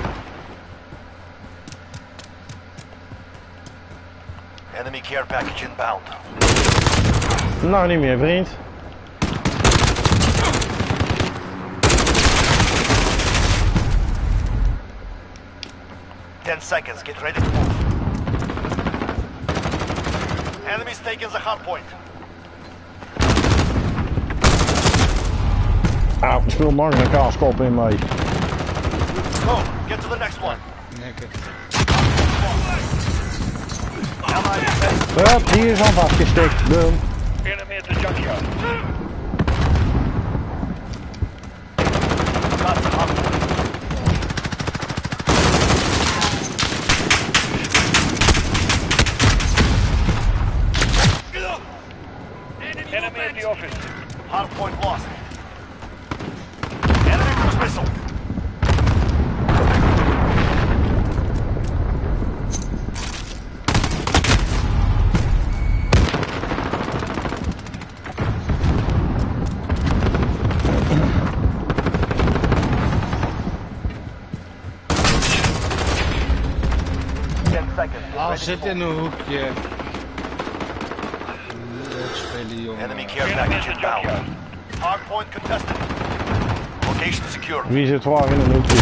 Enemy care package inbound. Nou, niet meer, vriend. Ten seconds, get ready to move. Enemy's taking the hard point. Auw, er speelt nog een kaaskop in mee. Defense. Hup, die is al vastgestikt. Boom. Zit move. in een hoekje. Leuk spelen, jongen. Enemy care Enemy at package the inbound. junkyard. Hard point contested. Location secure. Wie zit waar in een hoekje?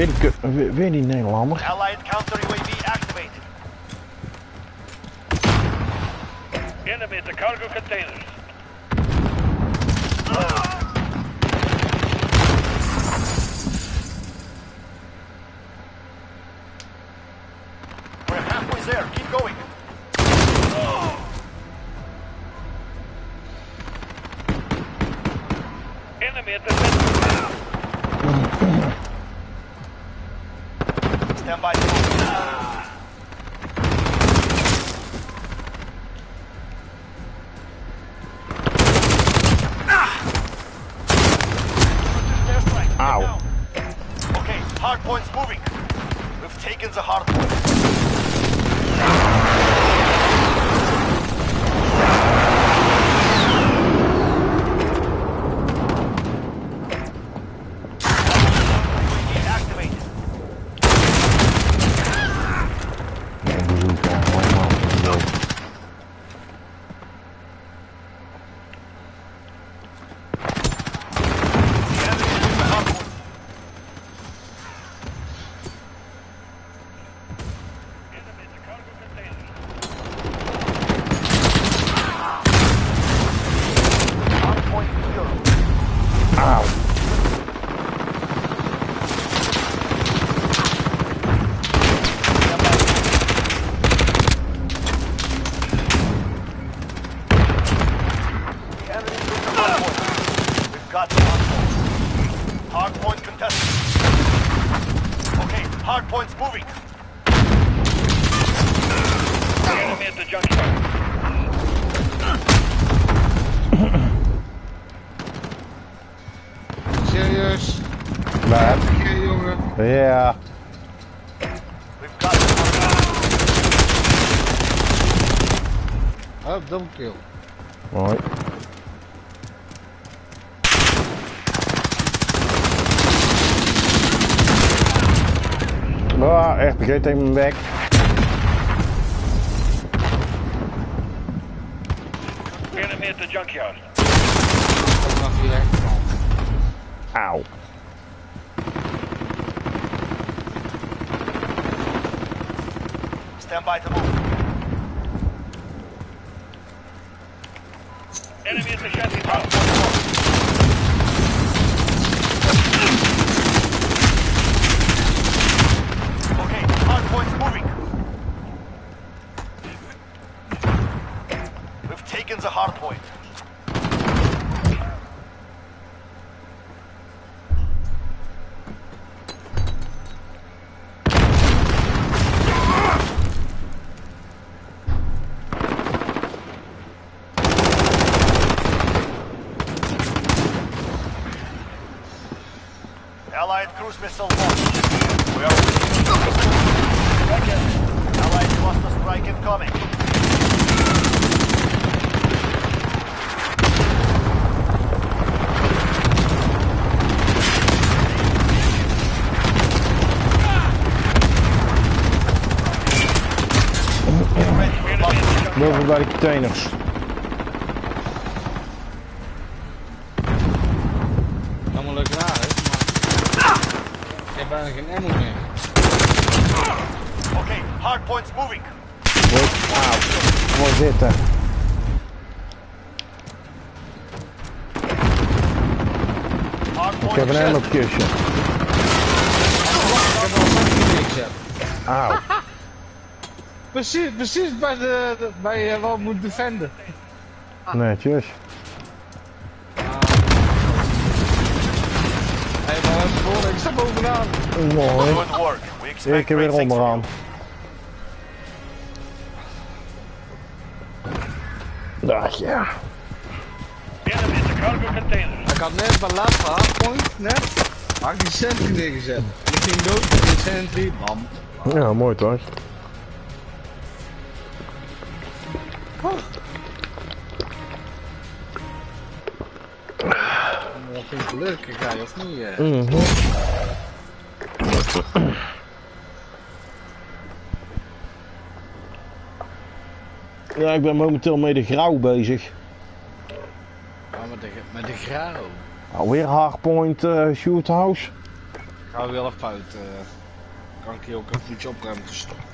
Weer die, ku- weer, weer die Nederlander. Allied counter UAV activated. Enemy at the cargo containers. Stand by. Oh, double kill. Mooi. Ah, echt, vergeet tegen mijn cruise missile launched. We are Second. Allied cluster strike incoming. Boven bij de. Al een niks heb. Auw. Precies, precies bij, de, de- bij uh, wat we moeten defenden. Netjes. Hé, hey, maar gewonnen. Ik sta bovenaan. Mooi. Ik heb weer onderaan. Dag ja. In the cargo container. Ik had net laatste hardpoint, net, had ik die sentry neergezet. En ik ging dood met die sentry, bam. Ja, mooi toch? Dat vind ik leuk, ik ga je of niet. eh. Mhm. Ja, ik ben momenteel met de grauw bezig. Met de, grauw. Alweer hardpoint eh shoothouse. Ik hou wel even uit. eh. kan ik hier ook even iets opruimen te stoppen.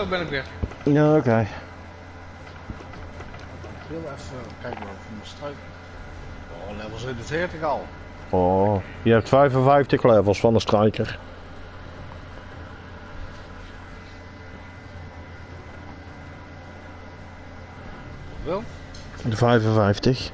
Zo ben ik weer. Ja, oké. Ik wil even kijken wat voor mijn struik. Oh, level 47 al. Oh, je hebt 55 levels van de striker. Wel? De 55.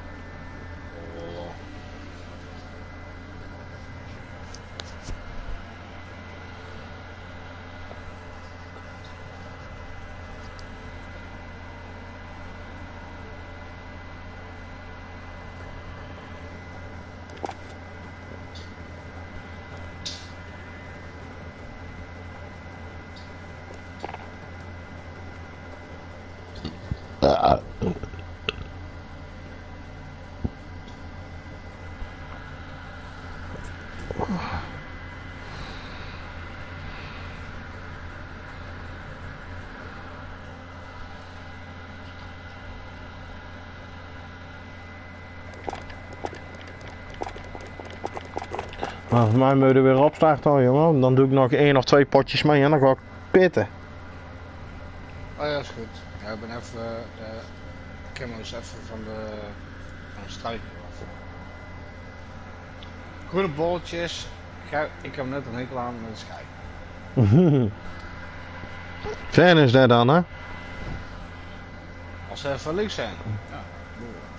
Maar voor mij moet je weer opstarten hoor, jongen. Dan doe ik nog één of twee potjes mee en dan ga ik pitten. Oh ja, is goed. Ja, ik ben even chemo's even van de, van de af. Groene bolletjes. Ik heb net een hekel aan met de schijf. *laughs* Fijn is dat dan, hè? Als ze even leuk zijn. Ja, doe het.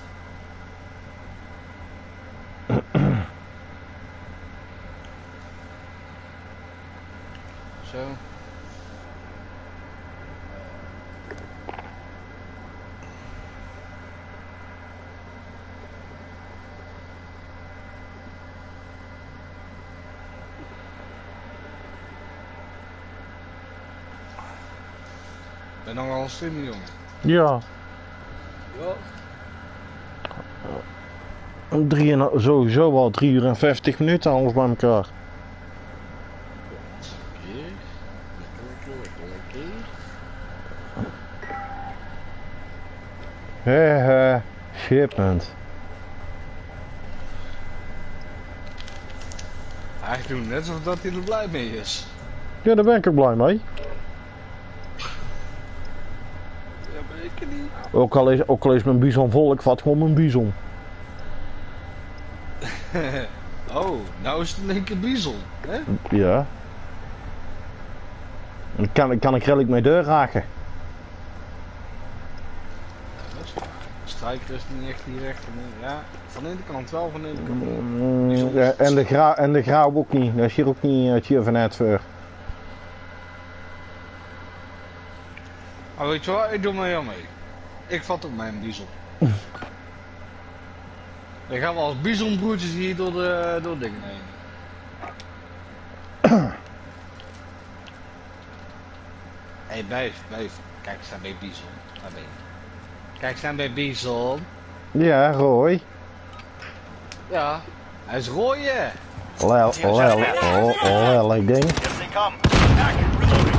Zo. Slimme jongen. Ja. Ja. Drie en, sowieso wel 3 uur en 50 minuten alles bij elkaar. Hé hé, shipment. Hij doet net alsof dat hij er blij mee is. Ja, daar ben ik ook blij mee. Ja, ben ik er niet. Ook al is, ook al is mijn bison vol, ik vat gewoon mijn bison. *laughs* oh, nou is het een één keer biezel. Hè? Ja. Dan kan, kan ik redelijk mee deur raken. Strijker is niet echt hier recht. Ja, van de ene kant wel, van de ene kant. Mm, ja, en, de gra en de grauw ook niet. Dat is hier ook niet uh, hier vanuit voor. Maar weet je wat, ik doe maar jou mee. Ik vat ook mijn biezel. Dan gaan we als bisonbroertjes hier door de door dingen heen. Hé, hey, blijf, blijf. Kijk, zijn bij bison. Daar ben je. Kijk, zijn bij bison. Ja, Roy. Ja, hij is rooien. Lel, lel, oh, oh, lelijk ding. Here they come. Back, reloading.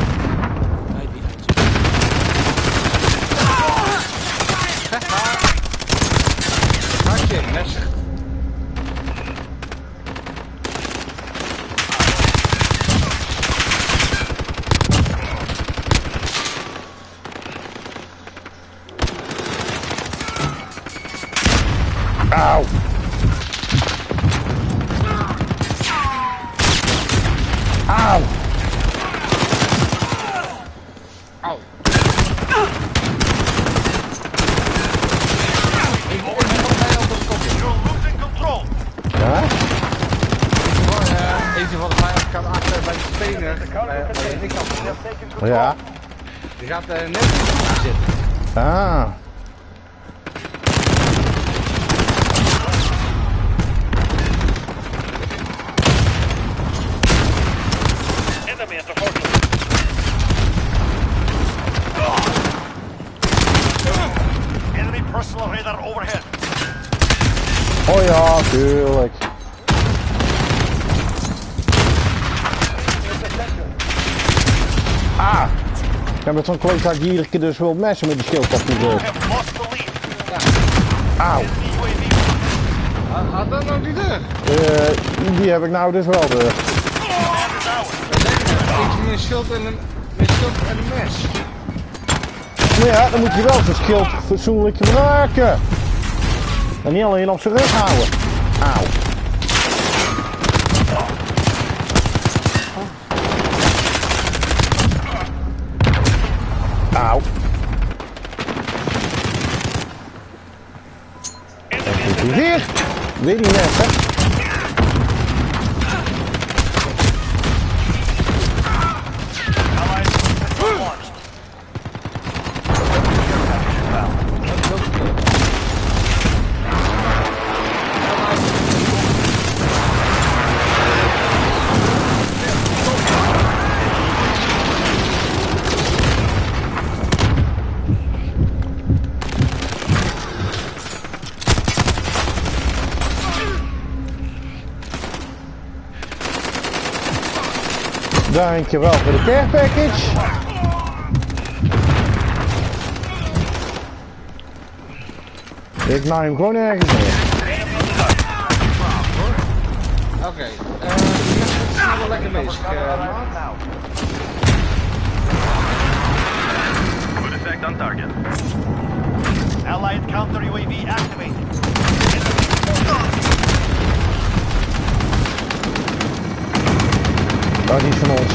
Hartje, mes. Auw. Auw. Au. You're losing control. Ja? Oh, ja, eentje van de vijand gaat achter bij de speler. Bij, bij de linkerkant. They've taken control. Ja. Die gaat er net in zitten. Ah. Enemy at the portal. Enemy personal radar overhead. Oh ja, tuurlijk. Ah. Ik heb met zo'n klootzak hier dus wel messen met die schildpad the lead. Auw. Had dat nou die deur? Eh, die heb ik nou dus wel de. Commander down. Eentje met een schild en een, met een schild en een mes. Maar ja, dan moet je wel zijn schild fatsoenlijk gebruiken. En niet alleen op zijn rug houden. Dankjewel voor de care package. Ik naai hem gewoon ergens neer. Oké, eh je bent wel lekker bezig. eh. Good effect on target. Allied counter UAV activated. Dat is niet van ons.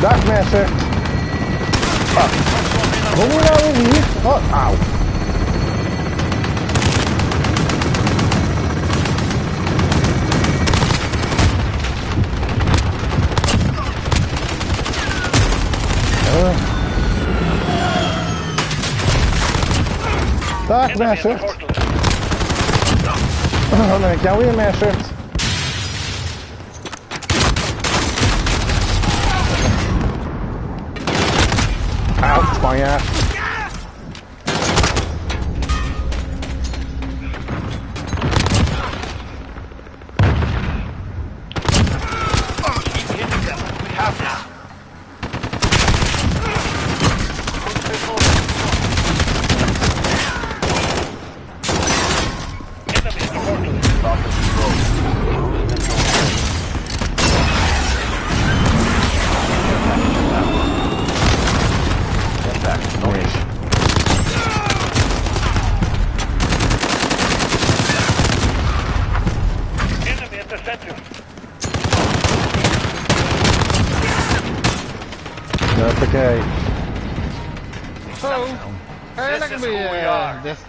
Dag mensen. Ah. Hoe nou hier? Oh, auw. Dag Enemy at the Messert. portal. Dan ben ik jou weer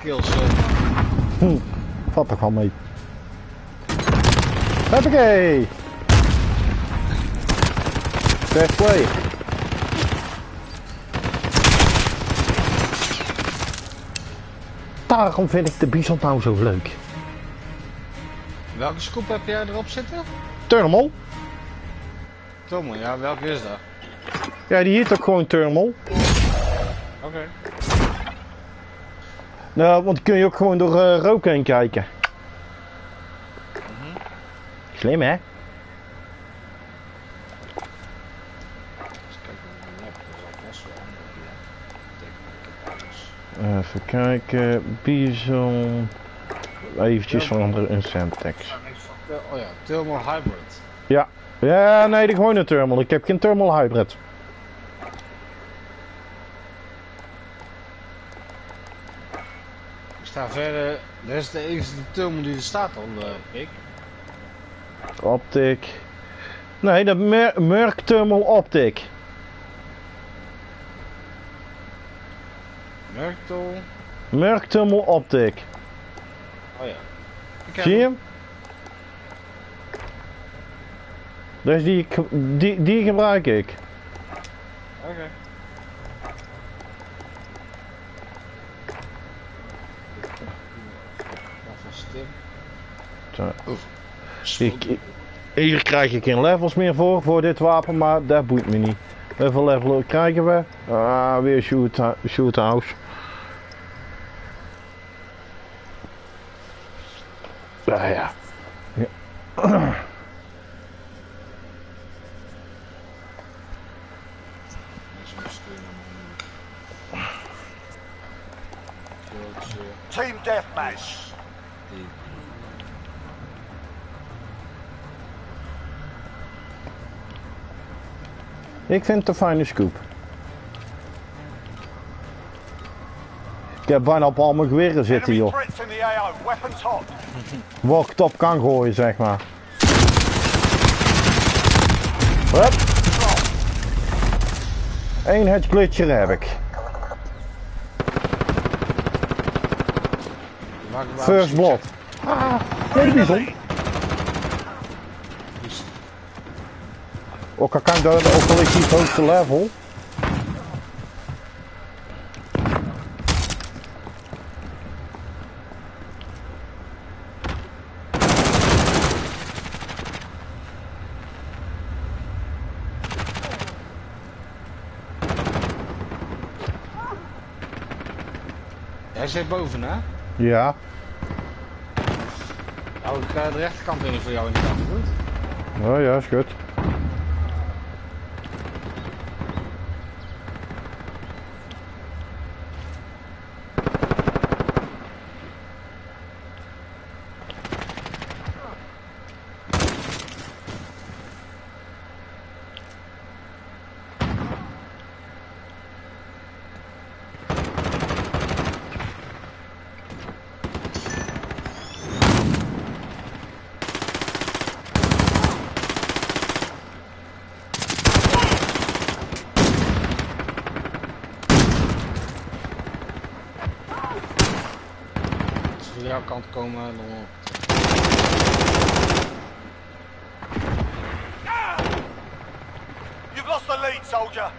kills. eh. Vat toch wel mee. Hoppakee. Best. Daarom vind ik de Bison nou zo leuk. Welke scoop heb jij erop zitten? Thermal? Tommel, ja, welke is dat? Ja, die heet ook gewoon thermal. Oké. Nou, want kun je ook gewoon door eh, rook heen kijken. Slim hè? Andere Even kijken. Bison. Eventjes veranderen in Semtex. Oh ja, Thermal Hybrid. Ja. Ja, nee, de gewone thermal. Ik heb geen thermal hybrid. Sta verder, dat is de enige thermal die er staat al, eh ik. Optic. Nee, de Mer Merc Thermal Optic. Merktol. Merc Thermal Optic. Oh ja. Zie je hem? Dus die, die, die gebruik ik. Oké. Ik, hier krijg ik geen levels meer voor, voor dit wapen, maar dat boeit me niet. Hoeveel level krijgen we? Ah, weer shoot, shoot house. Ah ja. ja. Deze misschien een Grootje. Team deathmatch. Die. Ik vind het een fijne scoop. Ik heb bijna op al mijn geweren zitten, joh. Waar ik het op kan gooien, zeg maar. Hup. Eén het glitcher heb ik. First blood. Ah, nee. Ook al kan ik dat, ook al is die het hoogste level. Hij zit boven, hè? Ja. Hou ik eh, de rechterkant in voor jou in de kant, goed? Oh ja, is goed. Als ze van jouw kant komen, dan... You've lost the lead, soldier.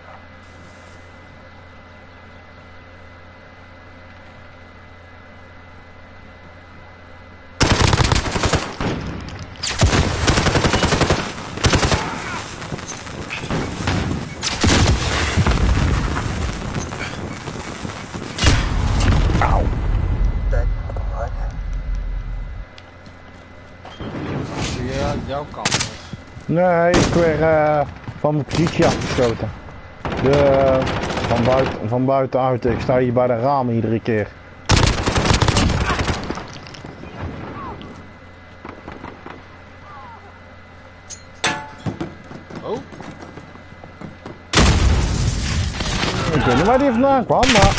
Zie je jouw kant. Nee, ik werd eh, van mijn positie afgeschoten. De, van, buiten, van buitenuit. Ik sta hier bij de ramen iedere keer. Oh, Ik weet niet waar die vandaan kwam, maar...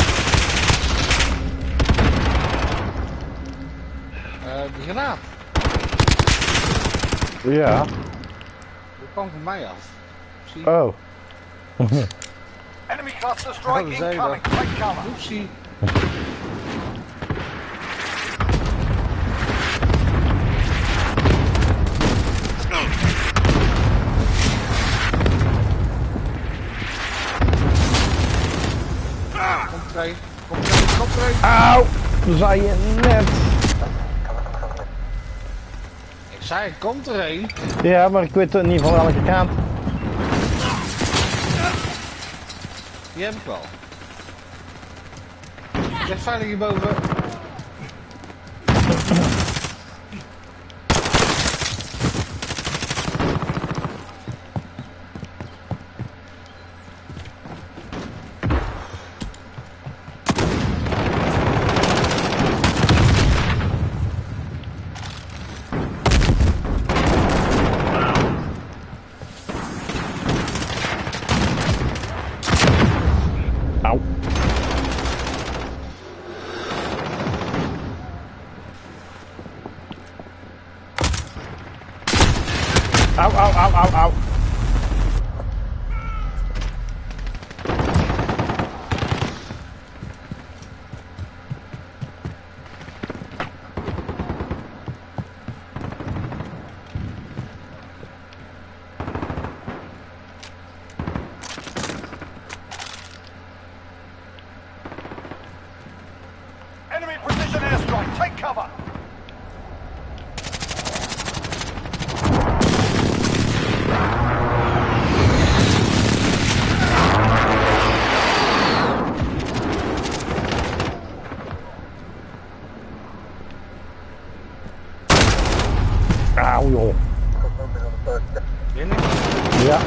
eh, die granaat. Ja. Kwam van mij af. Zie Oh. *laughs* Enemy cluster Oh, strike we zijn incoming. er. Take cover. Oepsie. Komt er een. Komt er een. Auw! Zei je net. Zei, komt er een. Ja, maar ik weet niet van welke kant. Die heb ik wel. Ligt veilig hierboven. Auw. Auw, auw, auw, auw, auw. Enemy precision airstrike. Take cover. Auw, joh. Binnen. Ja.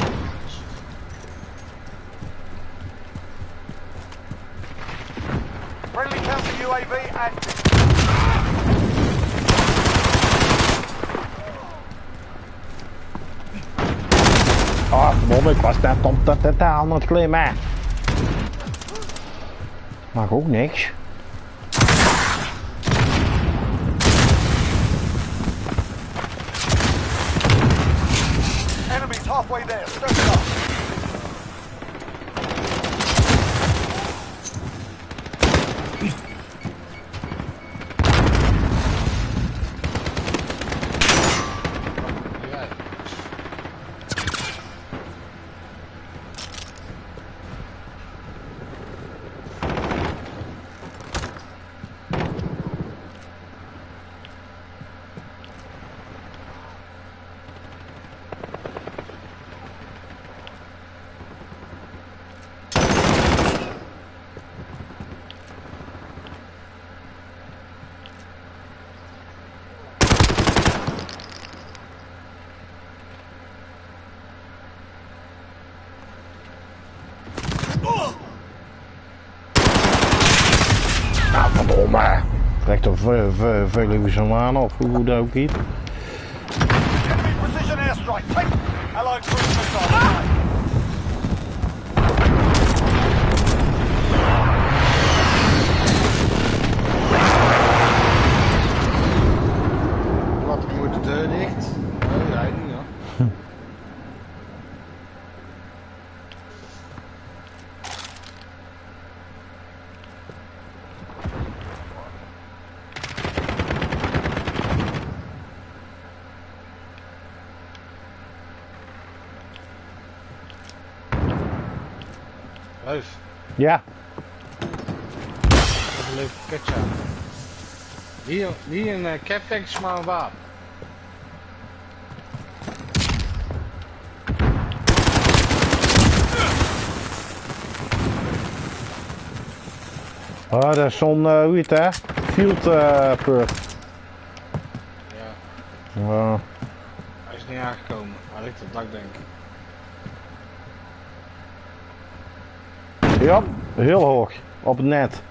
Friendly counter UAV active. Ah, man, ik was net om te totaal aan het klimmen. Mag ook niks. Ve- ve- Veluwe aan of hoe dat ook niet. Enemy precision airstrike. Take Allied cruise missile away. Wat moet de deur dicht? Oh, nee, niet hoor. Ja, wat een leuke aan. Niet, niet een uh, maar een wapen. oh, dat is zo'n, eh, hoe heet dat? Field eh perk. Ja, Ja. hij is niet aangekomen. Hij ligt op het dak, denk ik. Ja, heel hoog. Op het net.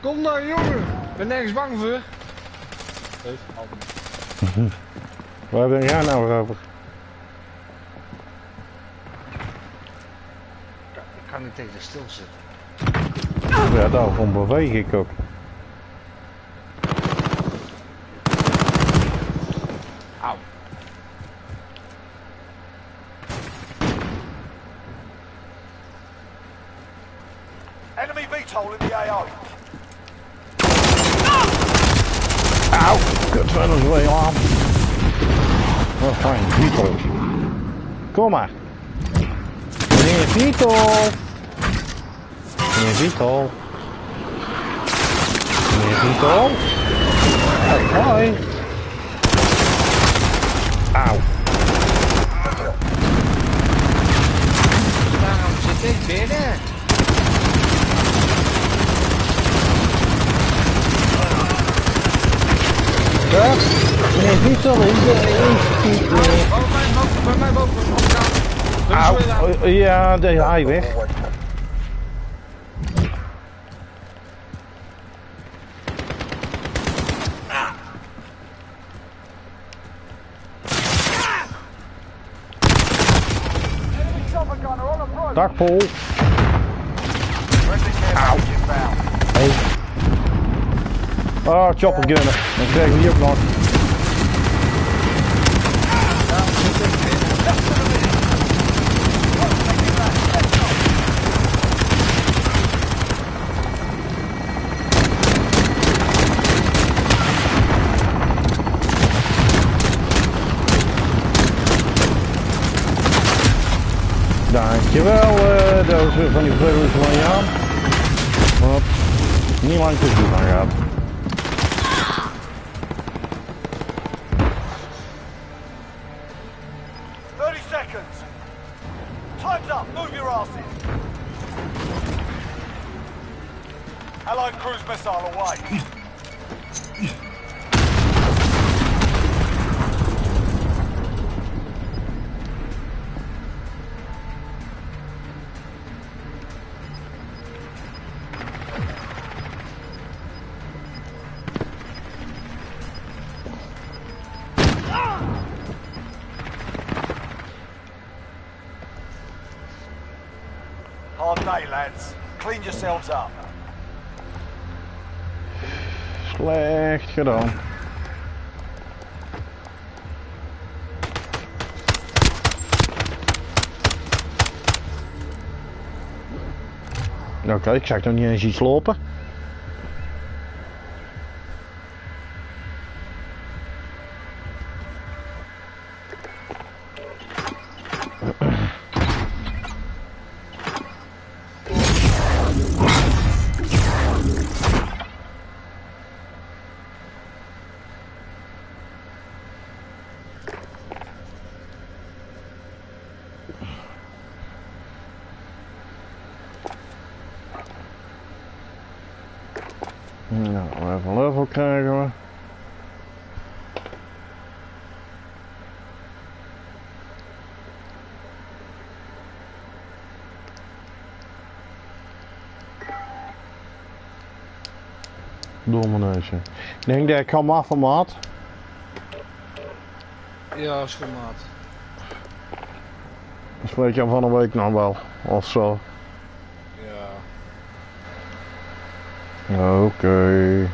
Kom nou, jongen! Ik ben nergens bang voor. Waar ben jij nou over? Ik kan niet tegen stilzitten. Ja, daarom beweeg ik ook. Auw. Enemy VTOL in the AO. Auw, kut wel eens weer aan. Wat fijn, Vito. Kom maar. Meneer Vito. Meneer Vito. Meneer Vito. Hey, hoi. Auw. Daarom zit ik binnen. Ja, meneer Vito is mij boven, bij mij boven. Ja, de hij weg. Enemy chopper gunner on approach. Dakpol. Friendly care package inbound. Hey. Oh, chopper gunner. Dan krijg ik die ook nog. Dankjewel, eh dat was weer van die vleugels van Jan. Wat niet lang te gaat. Gedaan. Oké, ik zag nog niet eens iets lopen. Nou, even level krijgen we. Ik denk dat ik hem af van maat. Ja, is goed maat. Dat spreek je hem van een week nog wel. Of zo. Ja. Oké.